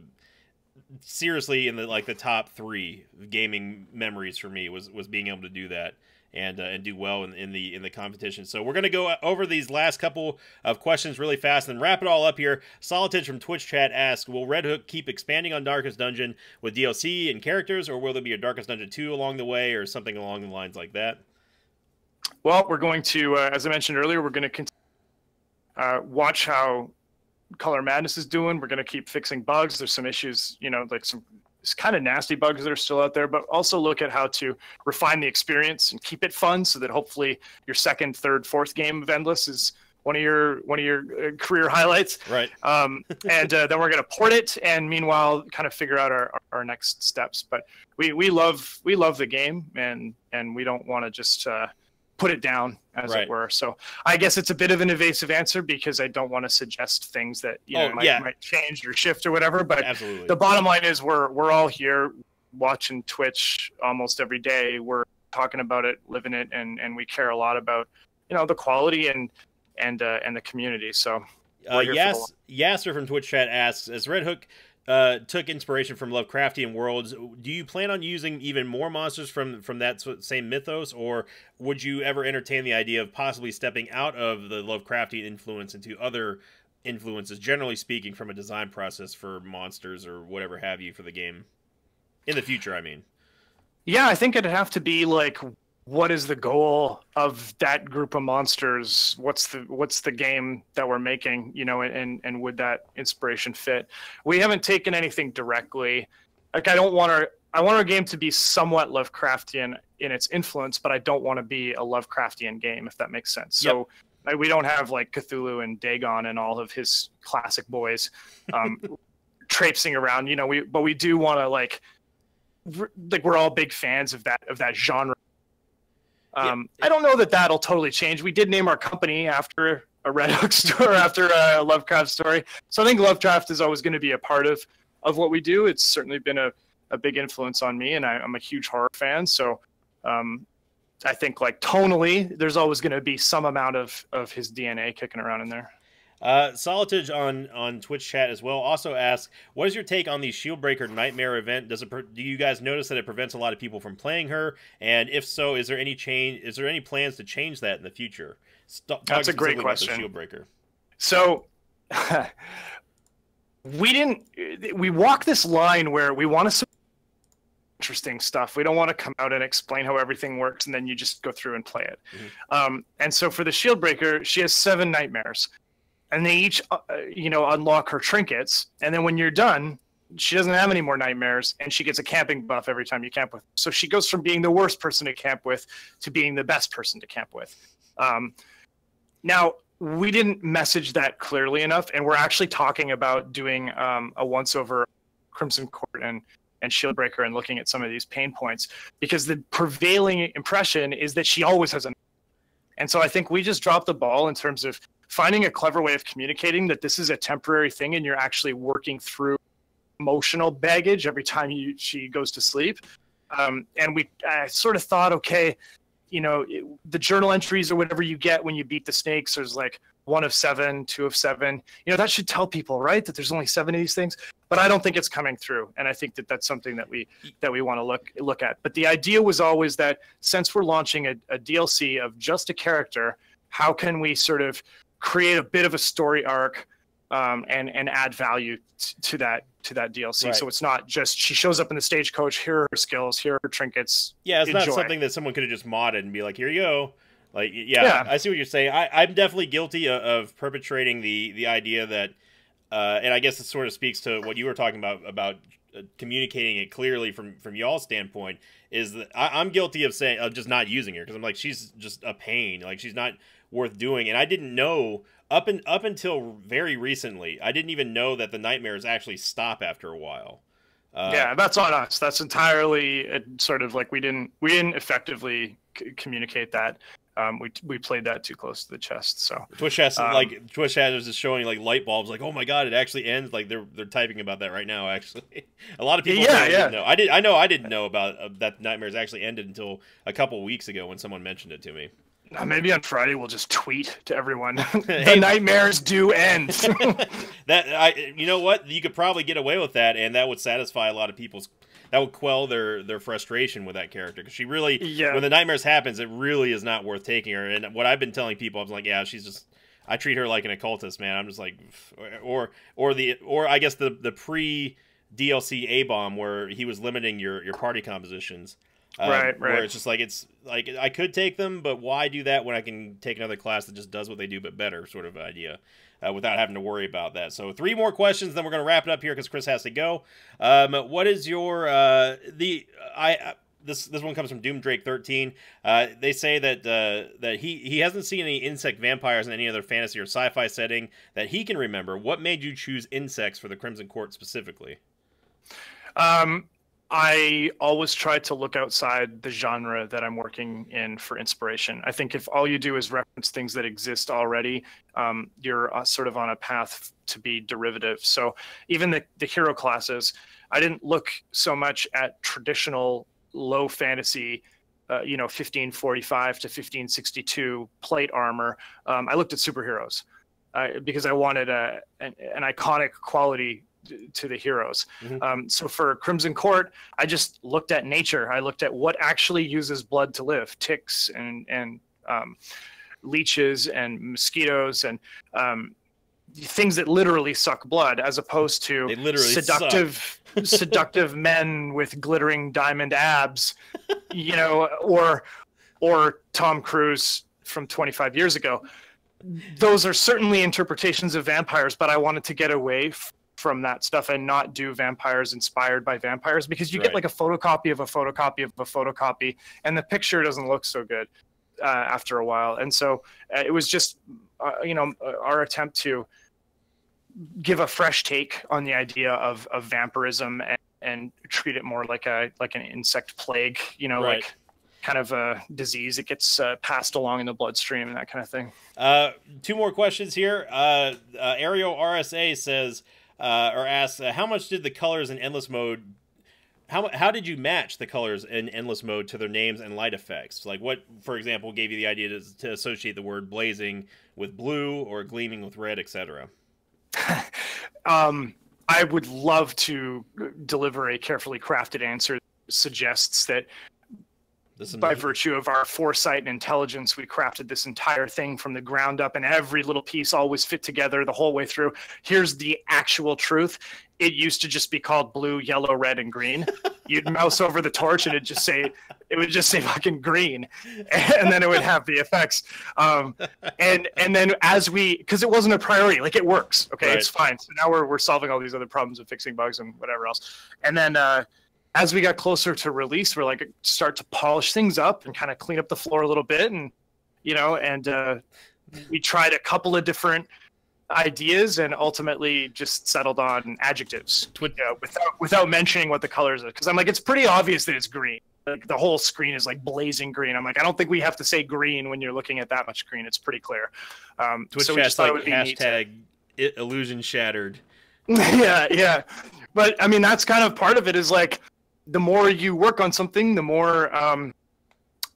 seriously in the like the top three gaming memories for me was was being able to do that and uh, and do well in, in the in the competition. So we're gonna go over these last couple of questions really fast and wrap it all up here. Solitage from Twitch chat asks, "Will Red Hook keep expanding on Darkest Dungeon with DLC and characters, or will there be a Darkest Dungeon two along the way, or something along the lines like that?" Well, we're going to, uh, as I mentioned earlier, we're going to uh, watch how Color Madness is doing. We're going to keep fixing bugs. There's some issues, you know, like some kind of nasty bugs that are still out there, but also look at how to refine the experience and keep it fun so that hopefully your second, third, fourth game of Endless is one of your one of your uh, career highlights. Right. Um, and uh, then we're going to port it, and meanwhile, kind of figure out our, our next steps. But we we love we love the game, and and we don't want to just uh, put it down, as right. it were. So I guess it's a bit of an evasive answer because I don't want to suggest things that you know oh, might, yeah. might change or shift or whatever. But Absolutely. the bottom line is we're we're all here watching Twitch almost every day. We're talking about it, living it, and and we care a lot about you know the quality and and uh, and the community. So. Uh, yes, Yasser from Twitch chat asks, as Red Hook uh, took inspiration from Lovecraftian worlds. Do you plan on using even more monsters from from that same mythos, or would you ever entertain the idea of possibly stepping out of the Lovecraftian influence into other influences, generally speaking, from a design process for monsters or whatever have you for the game in the future? I mean, yeah, I think it'd have to be like what is the goal of that group of monsters? What's the what's the game that we're making you know and and would that inspiration fit? We haven't taken anything directly. Like i don't want our i want our game to be somewhat lovecraftian in its influence but i don't want to be a lovecraftian game if that makes sense. So yep. we don't have like cthulhu and dagon and all of his classic boys um traipsing around you know we but we do want to like like we're all big fans of that of that genre um, yeah. I don't know that that'll totally change. We did name our company after a Red Hook store, after a Lovecraft story. So I think Lovecraft is always going to be a part of of what we do. It's certainly been a, a big influence on me, and I, am a huge horror fan. So um, I think like tonally, there's always going to be some amount of of his DNA kicking around in there. Uh, Solitage on on Twitch chat as well also asks, "What is your take on the Shieldbreaker Nightmare event? Does it do you guys notice that it prevents a lot of people from playing her? And if so, is there any change? Is there any plans to change that in the future?" St- That's a great question. Shieldbreaker. So, we didn't. We walk this line where we want to interesting stuff. We don't want to come out and explain how everything works and then you just go through and play it. Mm-hmm. Um, and so for the Shieldbreaker, she has seven nightmares, and they each, uh, you know, unlock her trinkets. And then when you're done, she doesn't have any more nightmares, and she gets a camping buff every time you camp with. Her. So she goes from being the worst person to camp with to being the best person to camp with. Um, now we didn't message that clearly enough, and we're actually talking about doing um, a once over Crimson Court and and Shieldbreaker and looking at some of these pain points because the prevailing impression is that she always has a and so I think we just dropped the ball in terms of finding a clever way of communicating that this is a temporary thing and you're actually working through emotional baggage every time you, she goes to sleep. Um, and we I sort of thought, okay, you know, it, the journal entries or whatever you get when you beat the snakes, there's like one of seven, two of seven. You know, that should tell people, right, that there's only seven of these things. But I don't think it's coming through, and I think that that's something that we that we want to look look at. But the idea was always that since we're launching a, a DLC of just a character, how can we sort of create a bit of a story arc um, and and add value t- to that to that DLC. Right. So it's not just she shows up in the stagecoach. Here are her skills. Here are her trinkets. Yeah, it's enjoy. not something that someone could have just modded and be like, "Here you go." Like, yeah, yeah. I see what you're saying. I, I'm definitely guilty of, of perpetrating the the idea that, uh, and I guess it sort of speaks to what you were talking about about uh, communicating it clearly from from y'all's standpoint. Is that I, I'm guilty of saying of just not using her because I'm like she's just a pain. Like she's not worth doing, and I didn't know up and up until very recently. I didn't even know that the nightmares actually stop after a while. Uh, yeah, that's on us. That's entirely uh, sort of like we didn't we didn't effectively c- communicate that um, we we played that too close to the chest. So Twitch has um, like Twitch has is showing like light bulbs. Like, oh my god, it actually ends. Like they're they're typing about that right now. Actually, a lot of people. Yeah, yeah. Know. I did. I know. I didn't know about uh, that. Nightmares actually ended until a couple weeks ago when someone mentioned it to me. Uh, maybe on Friday we'll just tweet to everyone. the nightmares do end. that I, you know what, you could probably get away with that, and that would satisfy a lot of people's that would quell their their frustration with that character because she really yeah. when the nightmares happens it really is not worth taking her and what i've been telling people i'm like yeah she's just i treat her like an occultist man i'm just like or or the or i guess the the pre dlc a bomb where he was limiting your your party compositions uh, right, right. Where it's just like it's like I could take them, but why do that when I can take another class that just does what they do but better, sort of idea uh, without having to worry about that. So three more questions, then we're going to wrap it up here because Chris has to go. Um, what is your uh, the I. Uh, this this one comes from Doom Drake thirteen. Uh, they say that uh, that he he hasn't seen any insect vampires in any other fantasy or sci-fi setting that he can remember. What made you choose insects for the Crimson Court specifically? Um, I always try to look outside the genre that I'm working in for inspiration. I think if all you do is reference things that exist already, um, you're uh, sort of on a path to be derivative. So even the, the hero classes, I didn't look so much at traditional low fantasy uh, you know 1545 to 1562 plate armor um, i looked at superheroes uh, because i wanted a, an, an, iconic quality to the heroes. Mm-hmm. Um, so for Crimson Court, I just looked at nature. I looked at what actually uses blood to live: ticks and and um, leeches and mosquitoes and um, things that literally suck blood, as opposed to seductive seductive men with glittering diamond abs, you know, or or Tom Cruise from 25 years ago. Those are certainly interpretations of vampires, but I wanted to get away from that stuff and not do vampires inspired by vampires because you right. get like a photocopy of a photocopy of a photocopy and the picture doesn't look so good uh, after a while and so uh, it was just uh, you know uh, our attempt to give a fresh take on the idea of, of vampirism and, and treat it more like a like an insect plague you know right. like kind of a disease that gets uh, passed along in the bloodstream and that kind of thing. Uh, two more questions here. Uh, uh, RSA says, uh, or asks, uh, how much did the colors in endless mode? How, how did you match the colors in endless mode to their names and light effects? Like what, for example, gave you the idea to, to associate the word blazing with blue or gleaming with red, etc. um, I would love to deliver a carefully crafted answer that suggests that This by virtue of our foresight and intelligence, we crafted this entire thing from the ground up, and every little piece always fit together the whole way through. Here's the actual truth: it used to just be called blue, yellow, red, and green. You'd mouse over the torch, and it just say it would just say fucking green, and then it would have the effects. Um, and and then as we, because it wasn't a priority, like it works. Okay, Right. it's fine. So now we're we're solving all these other problems and fixing bugs and whatever else. And then. Uh, as we got closer to release, we're like start to polish things up and kind of clean up the floor a little bit, and you know, and uh, we tried a couple of different ideas and ultimately just settled on adjectives you know, without without mentioning what the colors are. Because I'm like, it's pretty obvious that it's green. Like the whole screen is like blazing green. I'm like, I don't think we have to say green when you're looking at that much green. It's pretty clear. Um, Twitch so we just thought it like would be neat to- hashtag i- illusion shattered. yeah, yeah. But I mean, that's kind of part of it. Is like the more you work on something, the more um,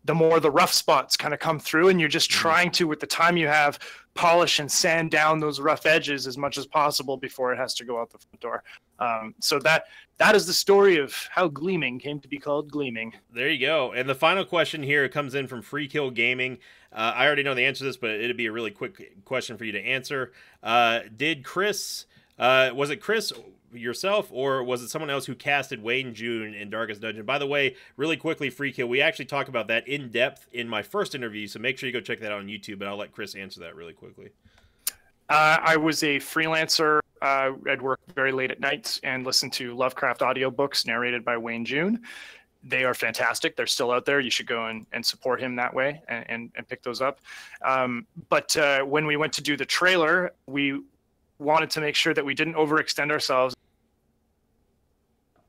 the more the rough spots kind of come through, and you're just trying to, with the time you have, polish and sand down those rough edges as much as possible before it has to go out the front door. Um, so that that is the story of how Gleaming came to be called Gleaming. There you go. And the final question here comes in from Free Kill Gaming. Uh, I already know the answer to this, but it'd be a really quick question for you to answer. Uh, did Chris, uh, was it Chris yourself, or was it someone else who casted Wayne June in Darkest Dungeon? By the way, really quickly, Free Kill, we actually talk about that in depth in my first interview, so make sure you go check that out on YouTube, and I'll let Chris answer that really quickly. Uh, I was a freelancer. Uh, I'd work very late at nights and listen to Lovecraft audiobooks narrated by Wayne June. They are fantastic. They're still out there. You should go and, and support him that way and, and, and pick those up. Um, but uh, when we went to do the trailer, we wanted to make sure that we didn't overextend ourselves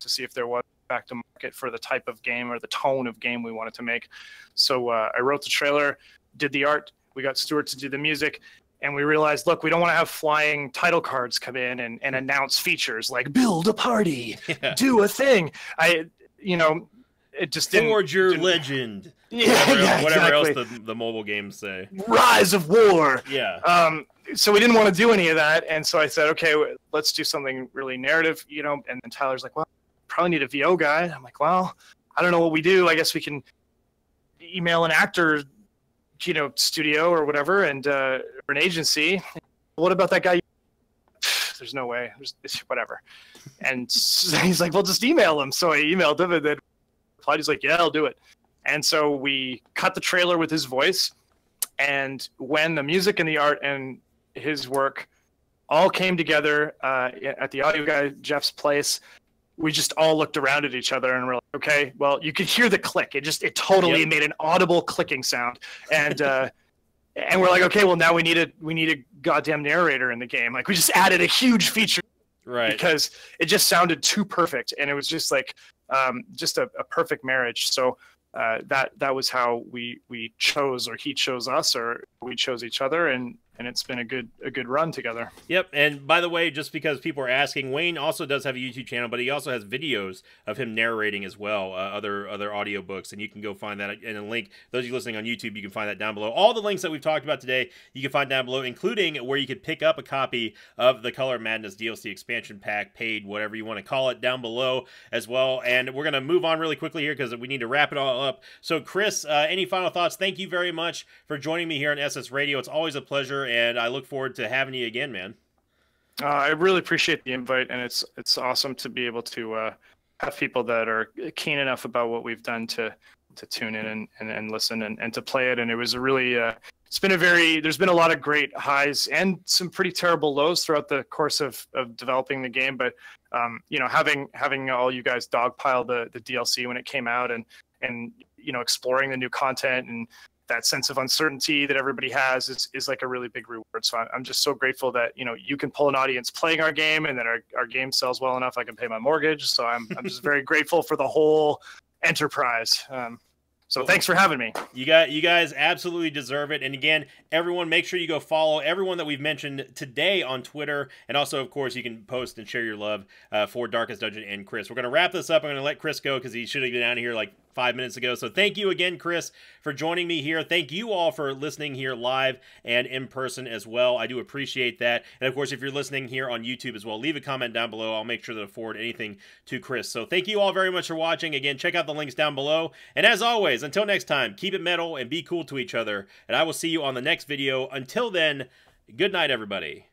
to see if there was back to market for the type of game or the tone of game we wanted to make. So uh, I wrote the trailer, did the art. We got Stuart to do the music, and we realized, look, we don't want to have flying title cards come in and, and announce features like build a party, do a thing. I, you know, it just didn't. Forge your legend. Yeah, whatever, yeah, whatever else the, the mobile games say. Rise of War. Yeah. Um, so we didn't want to do any of that, and so I said, okay, let's do something really narrative, you know. And then Tyler's like, well, probably need a VO guy. I'm like, well, I don't know what we do. I guess we can email an actor, you know, studio or whatever, and uh, or an agency. What about that guy? There's no way. There's whatever. And he's like, well, just email him. So I emailed him, and then replied. He's like, yeah, I'll do it. And so we cut the trailer with his voice. And when the music and the art and his work all came together uh, at the audio guy Jeff's place, we just all looked around at each other and we're like, okay, well, you could hear the click. It just it totally Yep. made an audible clicking sound, and uh, and we're like, okay, well, now we need a we need a goddamn narrator in the game. Like we just added a huge feature Right. because it just sounded too perfect and it was just like um, just a, a perfect marriage so uh, that that was how we we chose or he chose us or we chose each other and and it's been a good a good run together Yep, and by the way, just because people are asking, Wayne also does have a YouTube channel, but he also has videos of him narrating as well, uh, other other audiobooks, and you can go find that in a link. Those of you listening on YouTube, you can find that down below. All the links that we've talked about today, you can find down below, including where you could pick up a copy of the Color Madness DLC expansion pack, paid, whatever you want to call it, down below as well. And we're gonna move on really quickly here because we need to wrap it all up. So, Chris, uh, any final thoughts? Thank you very much for joining me here on SS Radio. It's always a pleasure, and I look forward to having you again, man. uh, i really appreciate the invite and it's it's awesome to be able to uh, have people that are keen enough about what we've done to to tune in and, and, and listen and, and to play it and it was a really uh, it's been a very there's been a lot of great highs and some pretty terrible lows throughout the course of, of developing the game but um, you know having having all you guys dogpile the the dlc when it came out and and you know exploring the new content and that sense of uncertainty that everybody has is, is like a really big reward so i'm just so grateful that you know you can pull an audience playing our game and that our, our game sells well enough i can pay my mortgage so i'm, I'm just very grateful for the whole enterprise um, so thanks for having me You got you guys absolutely deserve it. And again, everyone make sure you go follow everyone that we've mentioned today on Twitter. And also, of course, you can post and share your love uh, for Darkest Dungeon and Chris. We're gonna wrap this up. I'm gonna let Chris go because he should have been out of here like five minutes ago. So thank you again, Chris, for joining me here. Thank you all for listening here live and in person as well. I do appreciate that. And of course, if you're listening here on YouTube as well, leave a comment down below. I'll make sure to forward anything to Chris. So thank you all very much for watching. Again, check out the links down below. And as always, until next time, keep it metal and be cool to each other. And I will see you on the next video. Until then, good night, everybody.